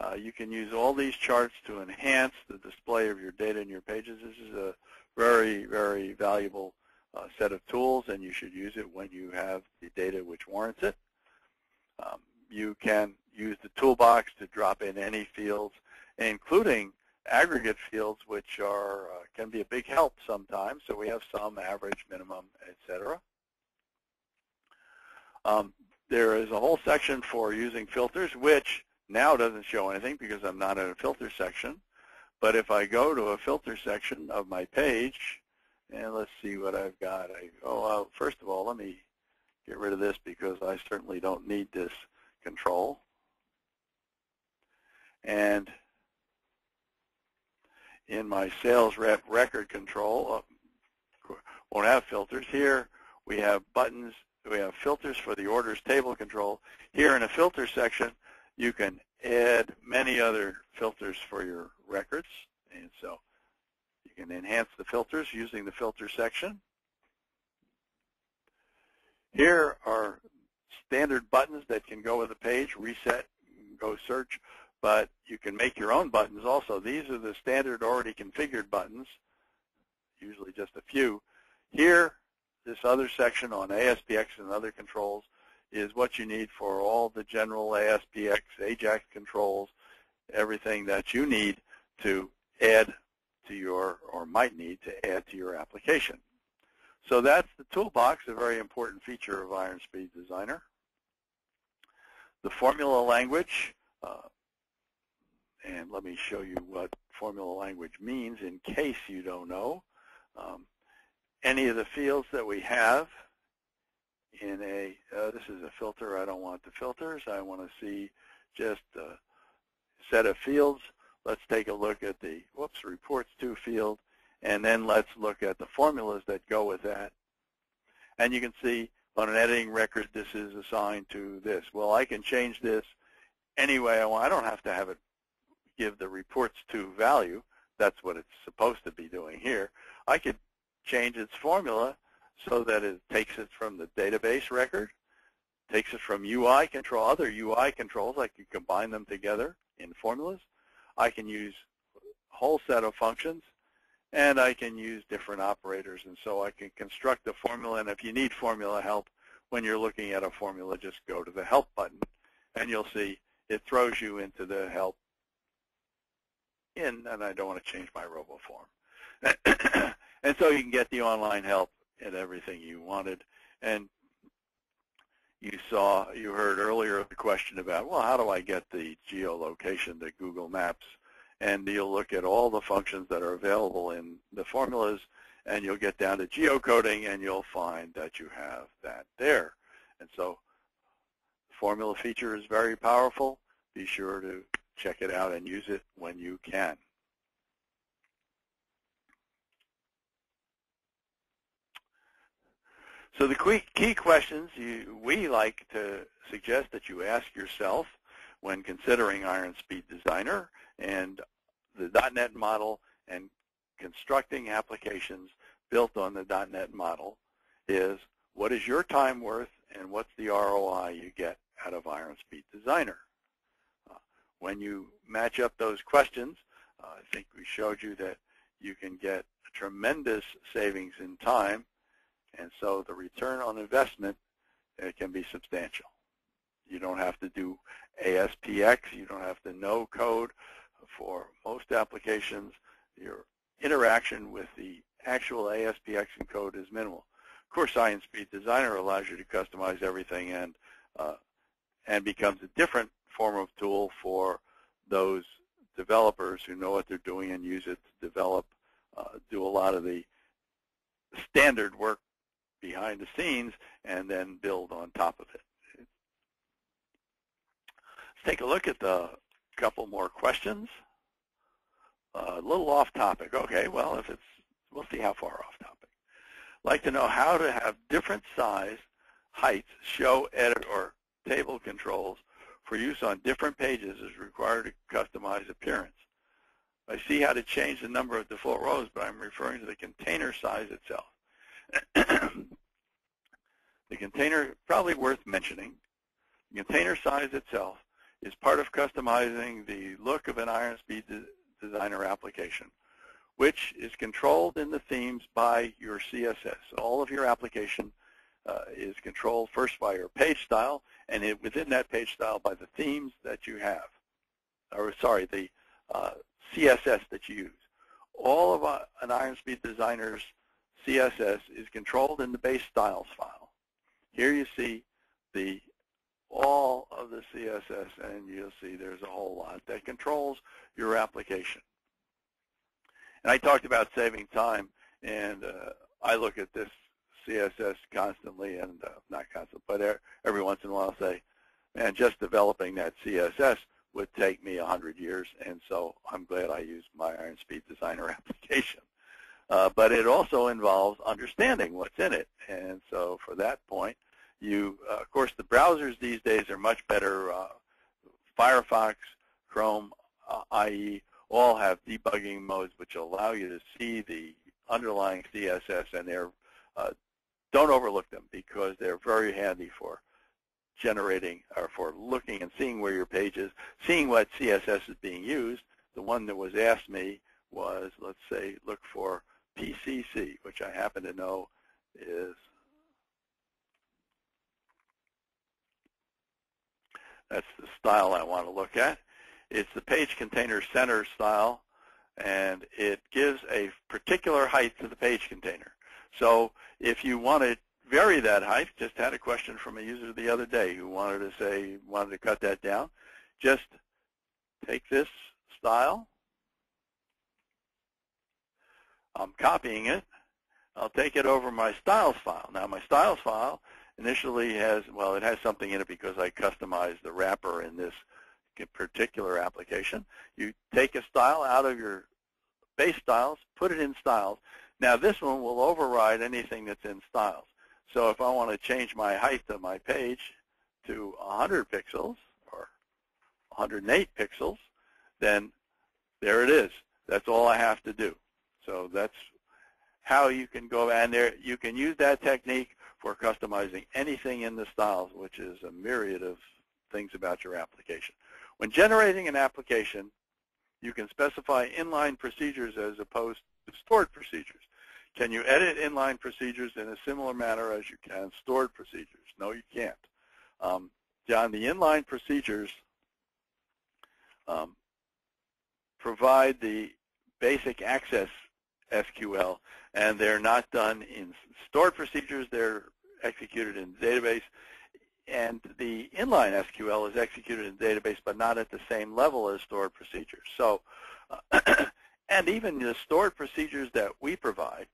Uh, you can use all these charts to enhance the display of your data in your pages. This is a very, very valuable uh, set of tools, and you should use it when you have the data which warrants it. Um, you can use the toolbox to drop in any fields, including aggregate fields, which are uh, can be a big help sometimes. So we have sum, average, minimum, etc. Um, there is a whole section for using filters, which now doesn't show anything because I'm not in a filter section. But if I go to a filter section of my page, and let's see what I've got. I, oh, uh, first of all, let me get rid of this because I certainly don't need this control. And in my sales rep record control, uh, won't have filters. Here we have buttons, we have filters for the orders table control. Here in a filter section, you can add many other filters for your records. And so you can enhance the filters using the filter section. Here are standard buttons that can go with the page, reset, go search, but you can make your own buttons also. These are the standard already configured buttons, usually just a few. Here, this other section on ASPX and other controls is what you need for all the general ASPX, AJAX controls, everything that you need to add to your, or might need to add to your application. So that's the toolbox, a very important feature of IronSpeed Designer. The formula language, uh, and let me show you what formula language means in case you don't know. Um, any of the fields that we have in a, uh, this is a filter, I don't want the filters, I want to see just a set of fields. Let's take a look at the, whoops, reports to field, and then let's look at the formulas that go with that. And you can see on an editing record, this is assigned to this. Well, I can change this any way I want. I don't have to have it give the reports to value. That's what it's supposed to be doing here. I could change its formula so that it takes it from the database record, takes it from UI control, other UI controls. I can combine them together in formulas. I can use a whole set of functions, and I can use different operators. And so I can construct a formula, and if you need formula help when you're looking at a formula, just go to the Help button, and you'll see it throws you into the Help in, and I don't want to change my RoboForm. and so you can get the online help and everything you wanted. And you saw, you heard earlier the question about, well, how do I get the geolocation to Google Maps? And you'll look at all the functions that are available in the formulas, and you'll get down to geocoding, and you'll find that you have that there. And so the formula feature is very powerful. Be sure to check it out and use it when you can. So the key questions you, we like to suggest that you ask yourself when considering Iron Speed Designer and the .NET model and constructing applications built on the .NET model is what is your time worth and what's the ROI you get out of Iron Speed Designer? Uh, when you match up those questions, uh, I think we showed you that you can get tremendous savings in time and so the return on investment it can be substantial. You don't have to do ASPX. You don't have to know code. For most applications, your interaction with the actual ASPX and code is minimal. Of course, Iron Speed Designer allows you to customize everything and uh, and becomes a different form of tool for those developers who know what they're doing and use it to develop, uh, do a lot of the standard work behind the scenes and then build on top of it. Let's take a look at the couple more questions. Uh, a little off topic. Okay, well, if it's, we'll see how far off topic. like to know how to have different size, heights, show, edit, or table controls for use on different pages is required to customize appearance. I see how to change the number of default rows, but I'm referring to the container size itself. the container, probably worth mentioning, the container size itself is part of customizing the look of an Iron Speed de Designer application, which is controlled in the themes by your CSS. All of your application uh, is controlled first by your page style, and it, within that page style by the themes that you have, or sorry, the uh, CSS that you use. All of uh, an Iron Speed Designer's CSS is controlled in the base styles file. Here you see the all of the CSS, and you'll see there's a whole lot that controls your application. And I talked about saving time, and uh, I look at this CSS constantly, and uh, not constantly, but every once in a while say, man, just developing that CSS would take me 100 years, and so I'm glad I used my Iron Speed Designer application. Uh, but it also involves understanding what's in it. And so for that point, you, uh, of course, the browsers these days are much better. Uh, Firefox, Chrome, uh, IE, all have debugging modes which allow you to see the underlying CSS, and they're uh, don't overlook them because they're very handy for generating or for looking and seeing where your page is, seeing what CSS is being used. The one that was asked me was, let's say, look for PCC, which I happen to know is that's the style I want to look at. It's the page container center style, and it gives a particular height to the page container. So if you want to vary that height, just had a question from a user the other day who wanted to say, wanted to cut that down. Just take this style I'm copying it. I'll take it over my styles file. Now my styles file initially has, well, it has something in it because I customized the wrapper in this particular application. You take a style out of your base styles, put it in styles. Now this one will override anything that's in styles. So if I want to change my height of my page to 100 pixels or 108 pixels, then there it is. That's all I have to do. So that's how you can go, and there you can use that technique for customizing anything in the styles, which is a myriad of things about your application. When generating an application, you can specify inline procedures as opposed to stored procedures. Can you edit inline procedures in a similar manner as you can stored procedures? No, you can't. Um, John, the inline procedures um, provide the basic access SQL, and they're not done in stored procedures. They're executed in database. And the inline SQL is executed in database, but not at the same level as stored procedures. So, uh, and even the stored procedures that we provide,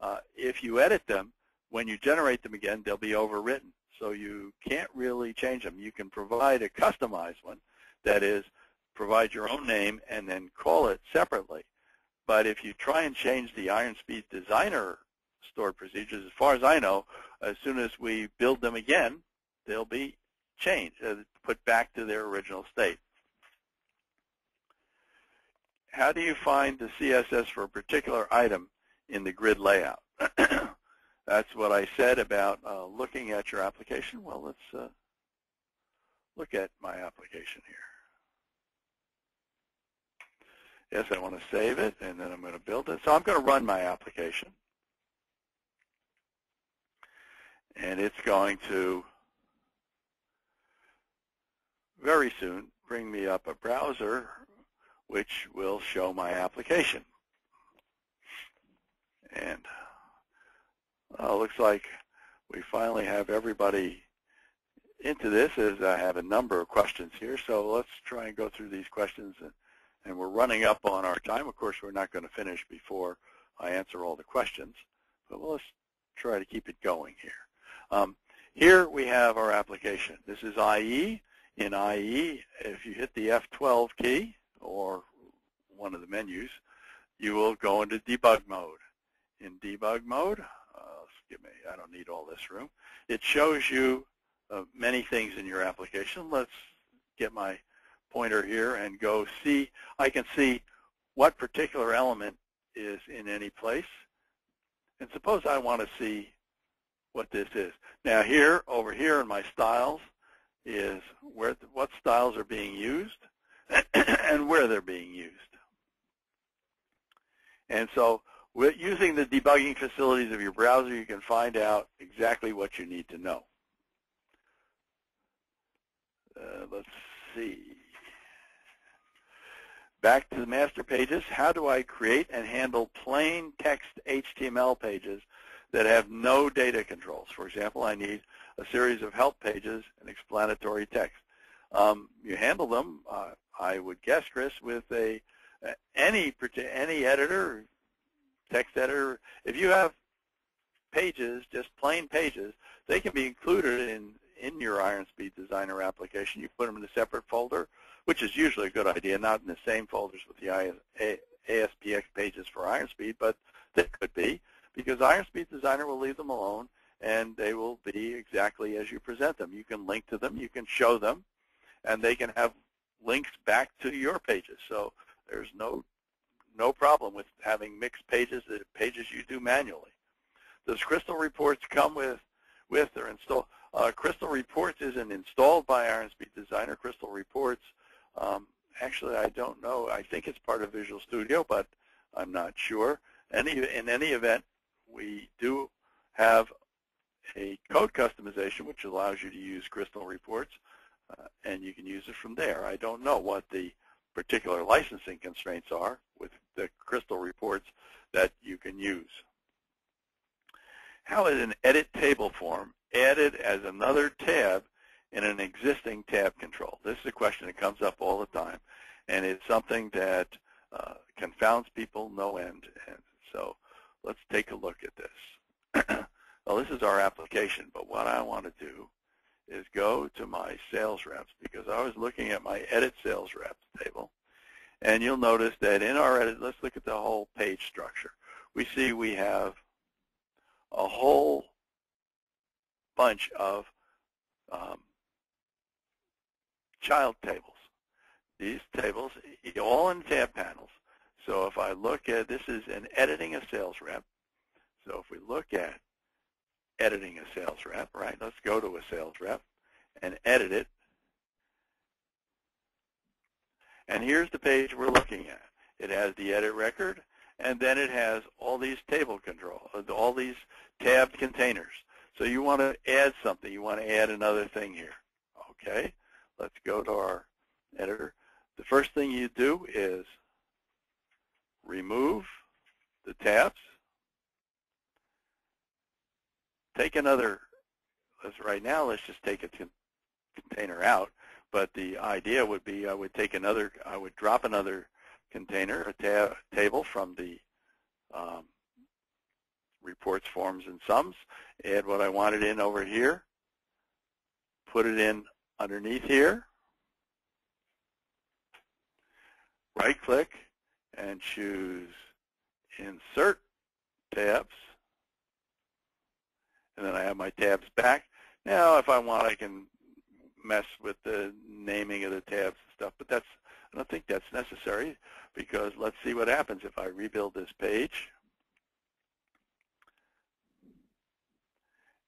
uh, if you edit them, when you generate them again, they'll be overwritten. So you can't really change them. You can provide a customized one, that is, provide your own name and then call it separately. But if you try and change the IronSpeed Designer stored procedures, as far as I know, as soon as we build them again, they'll be changed, uh, put back to their original state. How do you find the CSS for a particular item in the grid layout? That's what I said about uh, looking at your application. Well, let's uh, look at my application here. Yes, I want to save it, and then I'm going to build it. So I'm going to run my application. And it's going to very soon bring me up a browser which will show my application. And uh, looks like we finally have everybody into this as I have a number of questions here. So let's try and go through these questions. And, and we're running up on our time. Of course, we're not going to finish before I answer all the questions. But let's try to keep it going here. Um, here we have our application. This is IE. In IE, if you hit the F12 key or one of the menus, you will go into debug mode. In debug mode, uh, excuse me, I don't need all this room. It shows you uh, many things in your application. Let's get my pointer here and go see. I can see what particular element is in any place. And suppose I want to see what this is. Now here, over here in my styles, is where what styles are being used and where they're being used. And so with using the debugging facilities of your browser, you can find out exactly what you need to know. Uh, let's see. Back to the master pages. How do I create and handle plain text HTML pages that have no data controls? For example, I need a series of help pages and explanatory text. Um, you handle them, uh, I would guess, Chris, with a any any editor, text editor. If you have pages, just plain pages, they can be included in in your IronSpeed Designer application. You put them in a separate folder, which is usually a good idea, not in the same folders with the ASPX pages for IronSpeed, but they could be, because IronSpeed Designer will leave them alone and they will be exactly as you present them. You can link to them, you can show them, and they can have links back to your pages. So there's no no problem with having mixed pages, the pages you do manually. Does Crystal Reports come with with or install? Uh, Crystal Reports isn't installed by IronSpeed Designer. Crystal Reports, um, actually, I don't know. I think it's part of Visual Studio, but I'm not sure. Any in any event, we do have a code customization, which allows you to use Crystal reports, uh, and you can use it from there. I don't know what the particular licensing constraints are the Crystal reports that you can use. How is an edit table form added as another tab in an existing tab control? This is a question that comes up all the time, and it's something that uh, confounds people no end. And so let's take a look at this. Well, this is our application, but what I want to do is go to my sales reps because I was looking at my edit sales reps table. And you'll notice that in our edit, let's look at the whole page structure. We see we have a whole bunch of um, child tables. These tables, all in tab panels. So if I look at, this is an editing a sales rep. So if we look at editing a sales rep, right, let's go to a sales rep and edit it. And here's the page we're looking at. It has the edit record, and then it has all these table control, uh, all these tabbed containers. So you want to add something. You want to add another thing here. Okay, let's go to our editor. The first thing you do is remove the tabs. Take another, right now, let's just take a container out. But the idea would be I would take another, I would drop another container, a tab, table from the um, reports, forms, and sums, add what I wanted in over here, put it in underneath here, right-click, and choose Insert Tabs, and then I have my tabs back. Now, if I want, I can mess with the naming of the tabs and stuff, but that's I don't think that's necessary because let's see what happens if I rebuild this page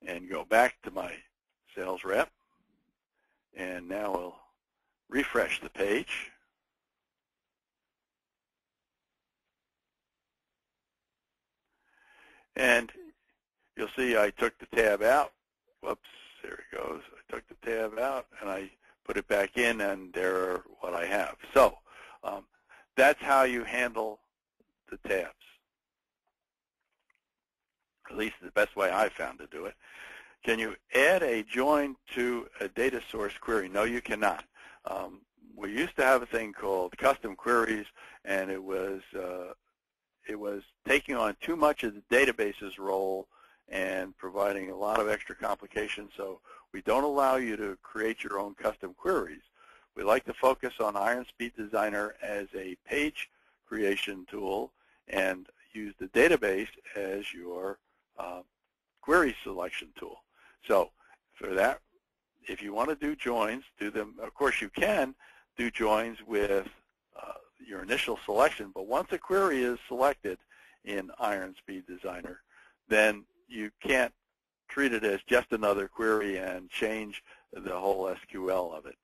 and go back to my sales rep. And now we'll refresh the page. And you'll see I took the tab out. Whoops, there it goes. I took the tab out and I put it back in and there are what I have. So um, that's how you handle the tabs. At least the best way I found to do it. Can you add a join to a data source query? No, you cannot. Um, we used to have a thing called custom queries, and it was uh, it was taking on too much of the database's role and providing a lot of extra complications. So we don't allow you to create your own custom queries. We like to focus on Iron Speed Designer as a page creation tool and use the database as your uh, query selection tool. So for that, if you want to do joins, do them. Of course, you can do joins with uh, your initial selection, but once a query is selected in Iron Speed Designer, then you can't treat it as just another query and change the whole SQL of it.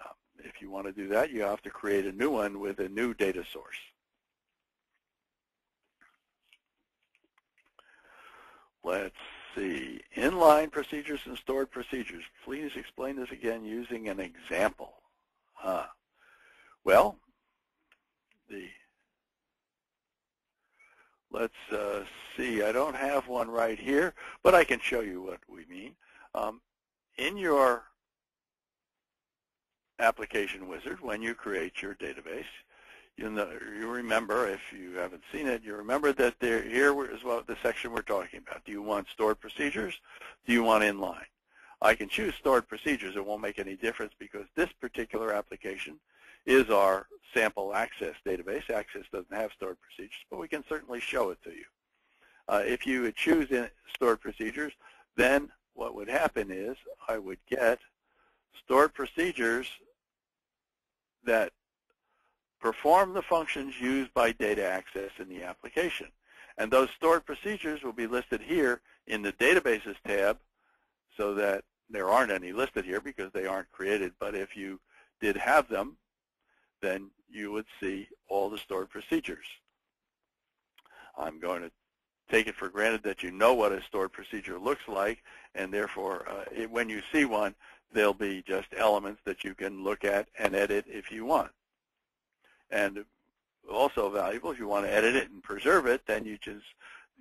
Um, if you want to do that, you have to create a new one with a new data source. Let's see. Inline procedures and stored procedures. Please explain this again using an example. Huh. Well, the let's uh, see. I don't have one right here, but I can show you what we mean. Um, in your application wizard, when you create your database, you, know, you remember, if you haven't seen it, you remember that there, here is what the section we're talking about. Do you want stored procedures? Do you want inline? I can choose stored procedures. It won't make any difference because this particular application is our sample access database. Access doesn't have stored procedures, but we can certainly show it to you. Uh, if you would choose stored procedures, then what would happen is I would get stored procedures that perform the functions used by data access in the application. And those stored procedures will be listed here in the Databases tab so that there aren't any listed here because they aren't created. But if you did have them, then you would see all the stored procedures. I'm going to take it for granted that you know what a stored procedure looks like, and therefore, uh, it, when you see one, there'll be just elements that you can look at and edit if you want. And also valuable, if you want to edit it and preserve it, then you just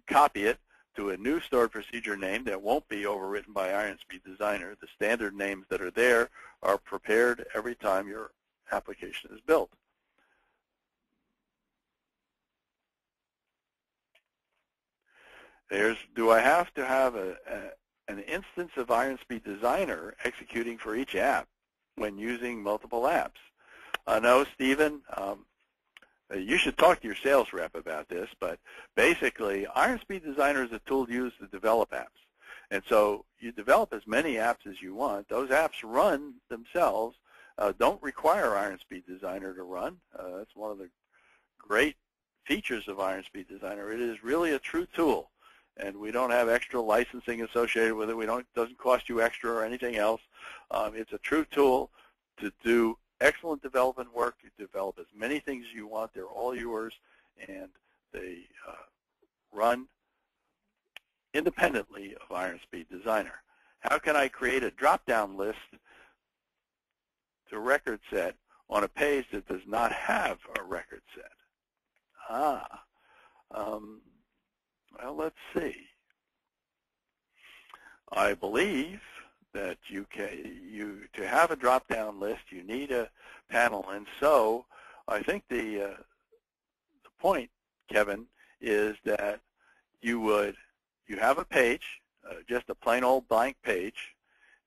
copy it to a new stored procedure name that won't be overwritten by Iron Speed Designer. The standard names that are there are prepared every time your application is built. There's, do I have to have a, a, an instance of Iron Speed Designer executing for each app when using multiple apps? Uh, no, Stephen, um, you should talk to your sales rep about this, but basically Iron Speed Designer is a tool used to develop apps. And so you develop as many apps as you want. Those apps run themselves, uh, don't require Iron Speed Designer to run. Uh, that's one of the great features of Iron Speed Designer. It is really a true tool, and we don't have extra licensing associated with it. We don't. It doesn't cost you extra or anything else. Um, it's a true tool to do excellent development work. You develop as many things as you want. They're all yours, and they uh, run independently of IronSpeed Designer. How can I create a drop-down list to record set on a page that does not have a record set? Ah, um, well, let's see. I believe that you can you to have a drop-down list, you need a panel, and so I think the uh, the point, Kevin, is that you would you have a page, uh, just a plain old blank page,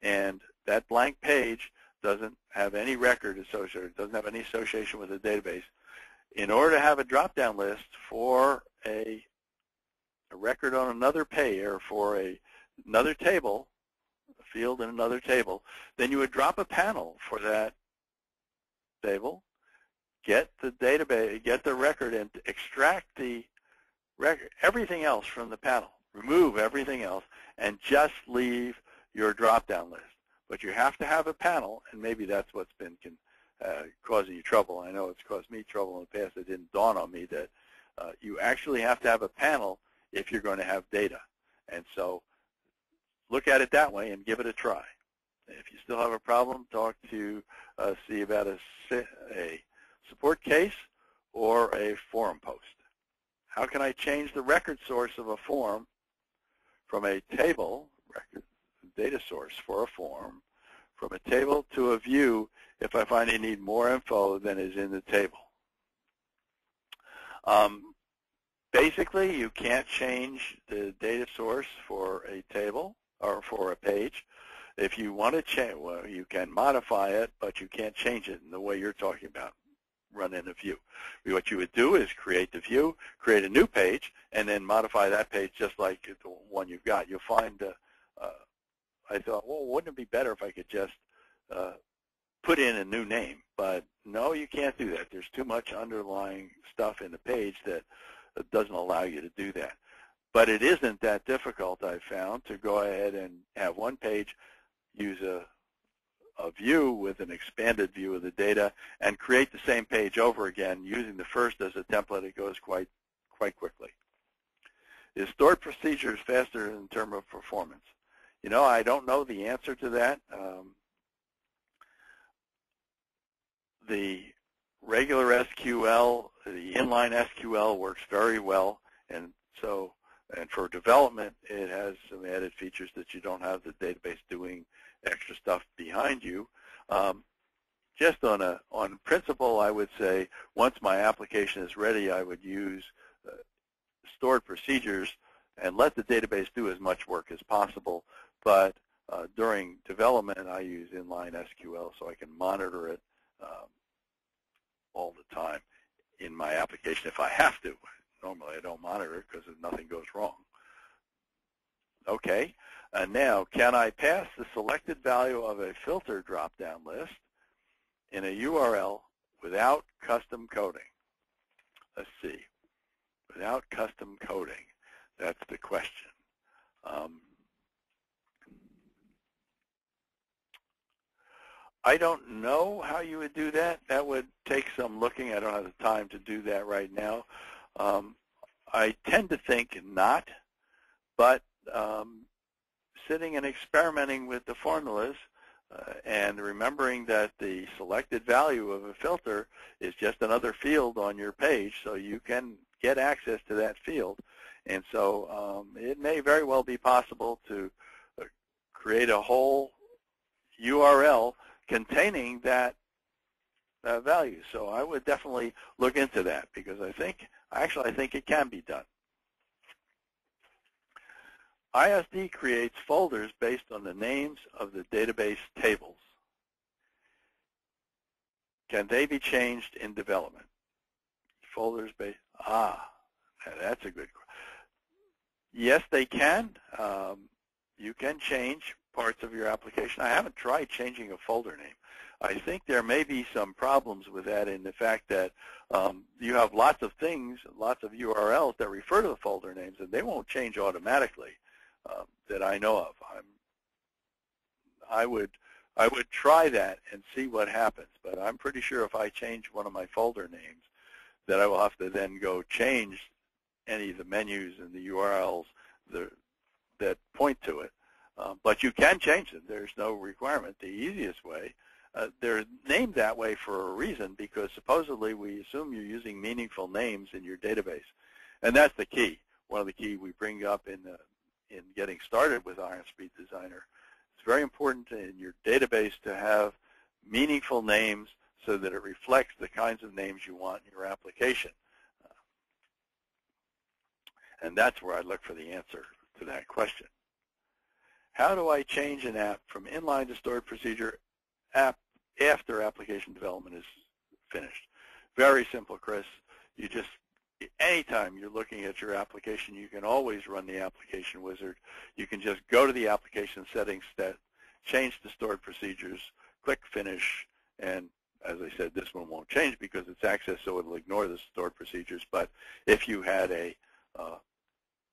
and that blank page doesn't have any record associated, doesn't have any association with the database. In order to have a drop-down list for a, a record on another page or for a, another table, a field in another table, then you would drop a panel for that table, get the database, get the record, and extract the record, everything else from the panel remove everything else, and just leave your drop-down list. But you have to have a panel, and maybe that's what's been uh, causing you trouble. I know it's caused me trouble in the past. It didn't dawn on me that uh, you actually have to have a panel if you're going to have data. And so look at it that way and give it a try. If you still have a problem, talk to uh, see about a, a support case or a forum post. How can I change the record source of a form from a table, record data source for a form, from a table to a view if I find I need more info than is in the table. Um, basically, you can't change the data source for a table or for a page. If you want to change, well, you can modify it, but you can't change it in the way you're talking about run in a view. What you would do is create the view, create a new page, and then modify that page just like the one you've got. You'll find, uh, I thought, well, wouldn't it be better if I could just uh, put in a new name? But no, you can't do that. There's too much underlying stuff in the page that doesn't allow you to do that. But it isn't that difficult, I found, to go ahead and have one page use a a view with an expanded view of the data and create the same page over again using the first as a template. It goes quite, quite quickly. Is stored procedures faster in terms of performance? You know, I don't know the answer to that. Um, the regular SQL, the inline SQL works very well, and so and for development, it has some added features that you don't have the database doing extra stuff behind you. Um, just on a on principle, I would say once my application is ready, I would use uh, stored procedures and let the database do as much work as possible. But uh, during development, I use inline SQL so I can monitor it um, all the time in my application if I have to. Normally, I don't monitor it because nothing goes wrong. Okay, and now, can I pass the selected value of a filter drop-down list in a URL without custom coding? Let's see. Without custom coding, that's the question. Um, I don't know how you would do that. That would take some looking. I don't have the time to do that right now. Um, I tend to think not, but um, sitting and experimenting with the formulas uh, and remembering that the selected value of a filter is just another field on your page, so you can get access to that field. And so um, it may very well be possible to uh, create a whole URL containing that uh, value. So I would definitely look into that because I think, actually I think it can be done. ISD creates folders based on the names of the database tables. Can they be changed in development? Folders based, ah, that's a good question. Yes, they can. Um, you can change parts of your application. I haven't tried changing a folder name. I think there may be some problems with that in the fact that um, you have lots of things, lots of URLs that refer to the folder names, and they won't change automatically um, that I know of. I'm, I would I would try that and see what happens, but I'm pretty sure if I change one of my folder names that I will have to then go change any of the menus and the URLs that, that point to it. Uh, but you can change them. There's no requirement. The easiest way uh, they're named that way for a reason because supposedly we assume you're using meaningful names in your database. And that's the key. One of the key we bring up in, the, in getting started with Iron Speed Designer. It's very important in your database to have meaningful names so that it reflects the kinds of names you want in your application. Uh, and that's where I look for the answer to that question. How do I change an app from inline to stored procedure app after application development is finished. Very simple, Chris. You just, anytime you're looking at your application, you can always run the application wizard. You can just go to the application settings that change the stored procedures, click finish, and as I said, this one won't change because it's access, so it'll ignore the stored procedures. But if you had a uh,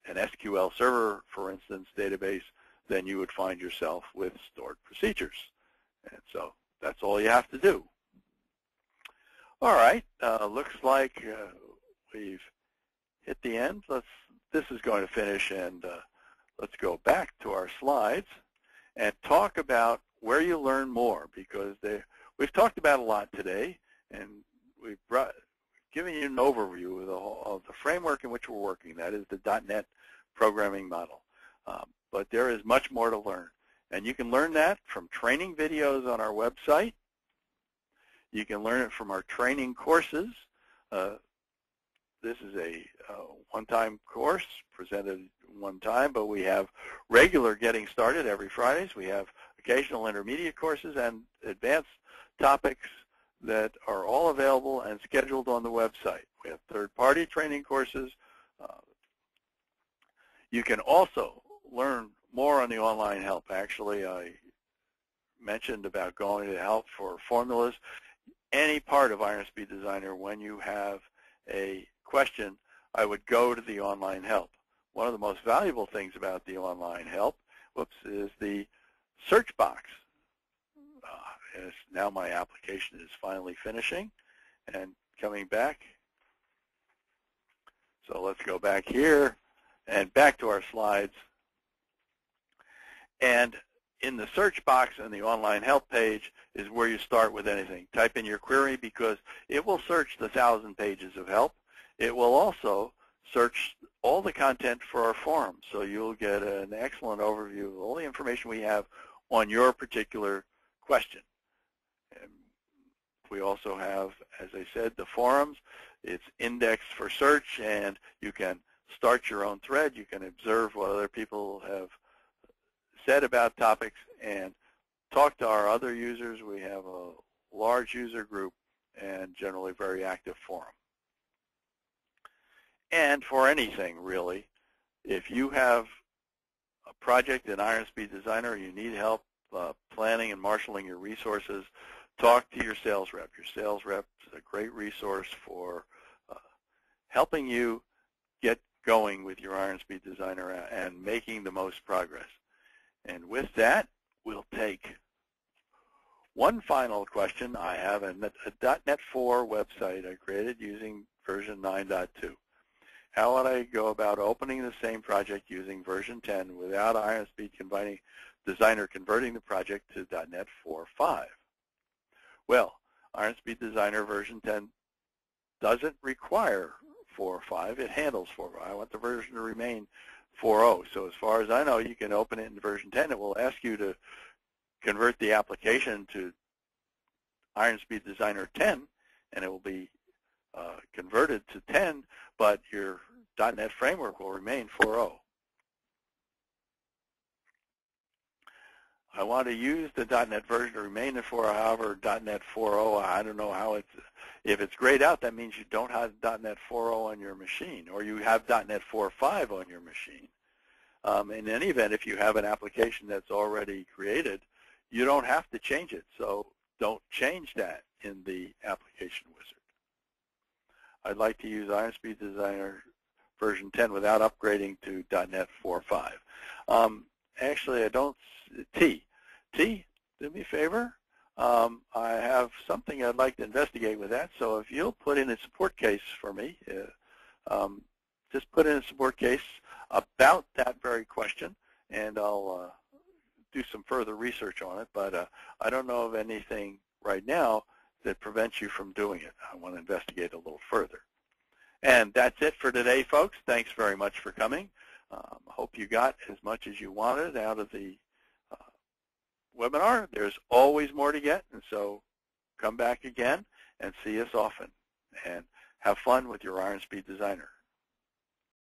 an SQL server, for instance, database, then you would find yourself with stored procedures. And so that's all you have to do. All right, uh, looks like uh, we've hit the end. Let's. This is going to finish, and uh, let's go back to our slides and talk about where you learn more because they, we've talked about a lot today, and we've brought, given you an overview of the, whole, of the framework in which we're working. That is the .NET programming model. Um, but there is much more to learn. And you can learn that from training videos on our website. You can learn it from our training courses. Uh, this is a uh, one-time course presented one time, but we have regular getting started every Fridays. We have occasional intermediate courses and advanced topics that are all available and scheduled on the website. We have third-party training courses. Uh, you can also learn more on the online help. Actually, I mentioned about going to help for formulas. Any part of Iron Speed Designer, when you have a question, I would go to the online help. One of the most valuable things about the online help, whoops, is the search box. Uh, now my application is finally finishing and coming back. So let's go back here and back to our slides. And in the search box on the online help page is where you start with anything. Type in your query because it will search the thousand pages of help. It will also search all the content for our forum, so you'll get an excellent overview of all the information we have on your particular question. And we also have, as I said, the forums. It's indexed for search, and you can start your own thread. You can observe what other people have about topics and talk to our other users. We have a large user group and generally very active forum. And for anything, really, if you have a project in Iron Speed Designer, you need help uh, planning and marshaling your resources, talk to your sales rep. Your sales rep is a great resource for uh, helping you get going with your Iron Speed Designer and making the most progress. And with that, we'll take one final question. I have a, a .NET 4 website I created using version 9.2. How would I go about opening the same project using version 10 without Iron Speed combining Designer converting the project to .NET 4.5? Well, Iron Speed Designer version 10 doesn't require 4.5. It handles 4.5. I want the version to remain 4.0. So as far as I know, you can open it in version 10. It will ask you to convert the application to Iron Speed Designer 10, and it will be uh, converted to 10, but your .NET framework will remain 4.0. I want to use the .NET version to remain at 4, however, .NET 4.0, I don't know how it's, if it's grayed out, that means you don't have .NET 4.0 on your machine, or you have .NET 4.5 on your machine. Um, in any event, if you have an application that's already created, you don't have to change it. So don't change that in the application wizard. I'd like to use Iron Speed Designer version 10 without upgrading to .NET 4.5. Um, actually, I don't, T. T, do me a favor. Um, I have something I'd like to investigate with that, so if you'll put in a support case for me, uh, um, just put in a support case about that very question, and I'll uh, do some further research on it, but uh, I don't know of anything right now that prevents you from doing it. I want to investigate a little further. And that's it for today, folks. Thanks very much for coming. Um, hope you got as much as you wanted out of the webinar. There's always more to get, and so come back again and see us often. And have fun with your Iron Speed Designer.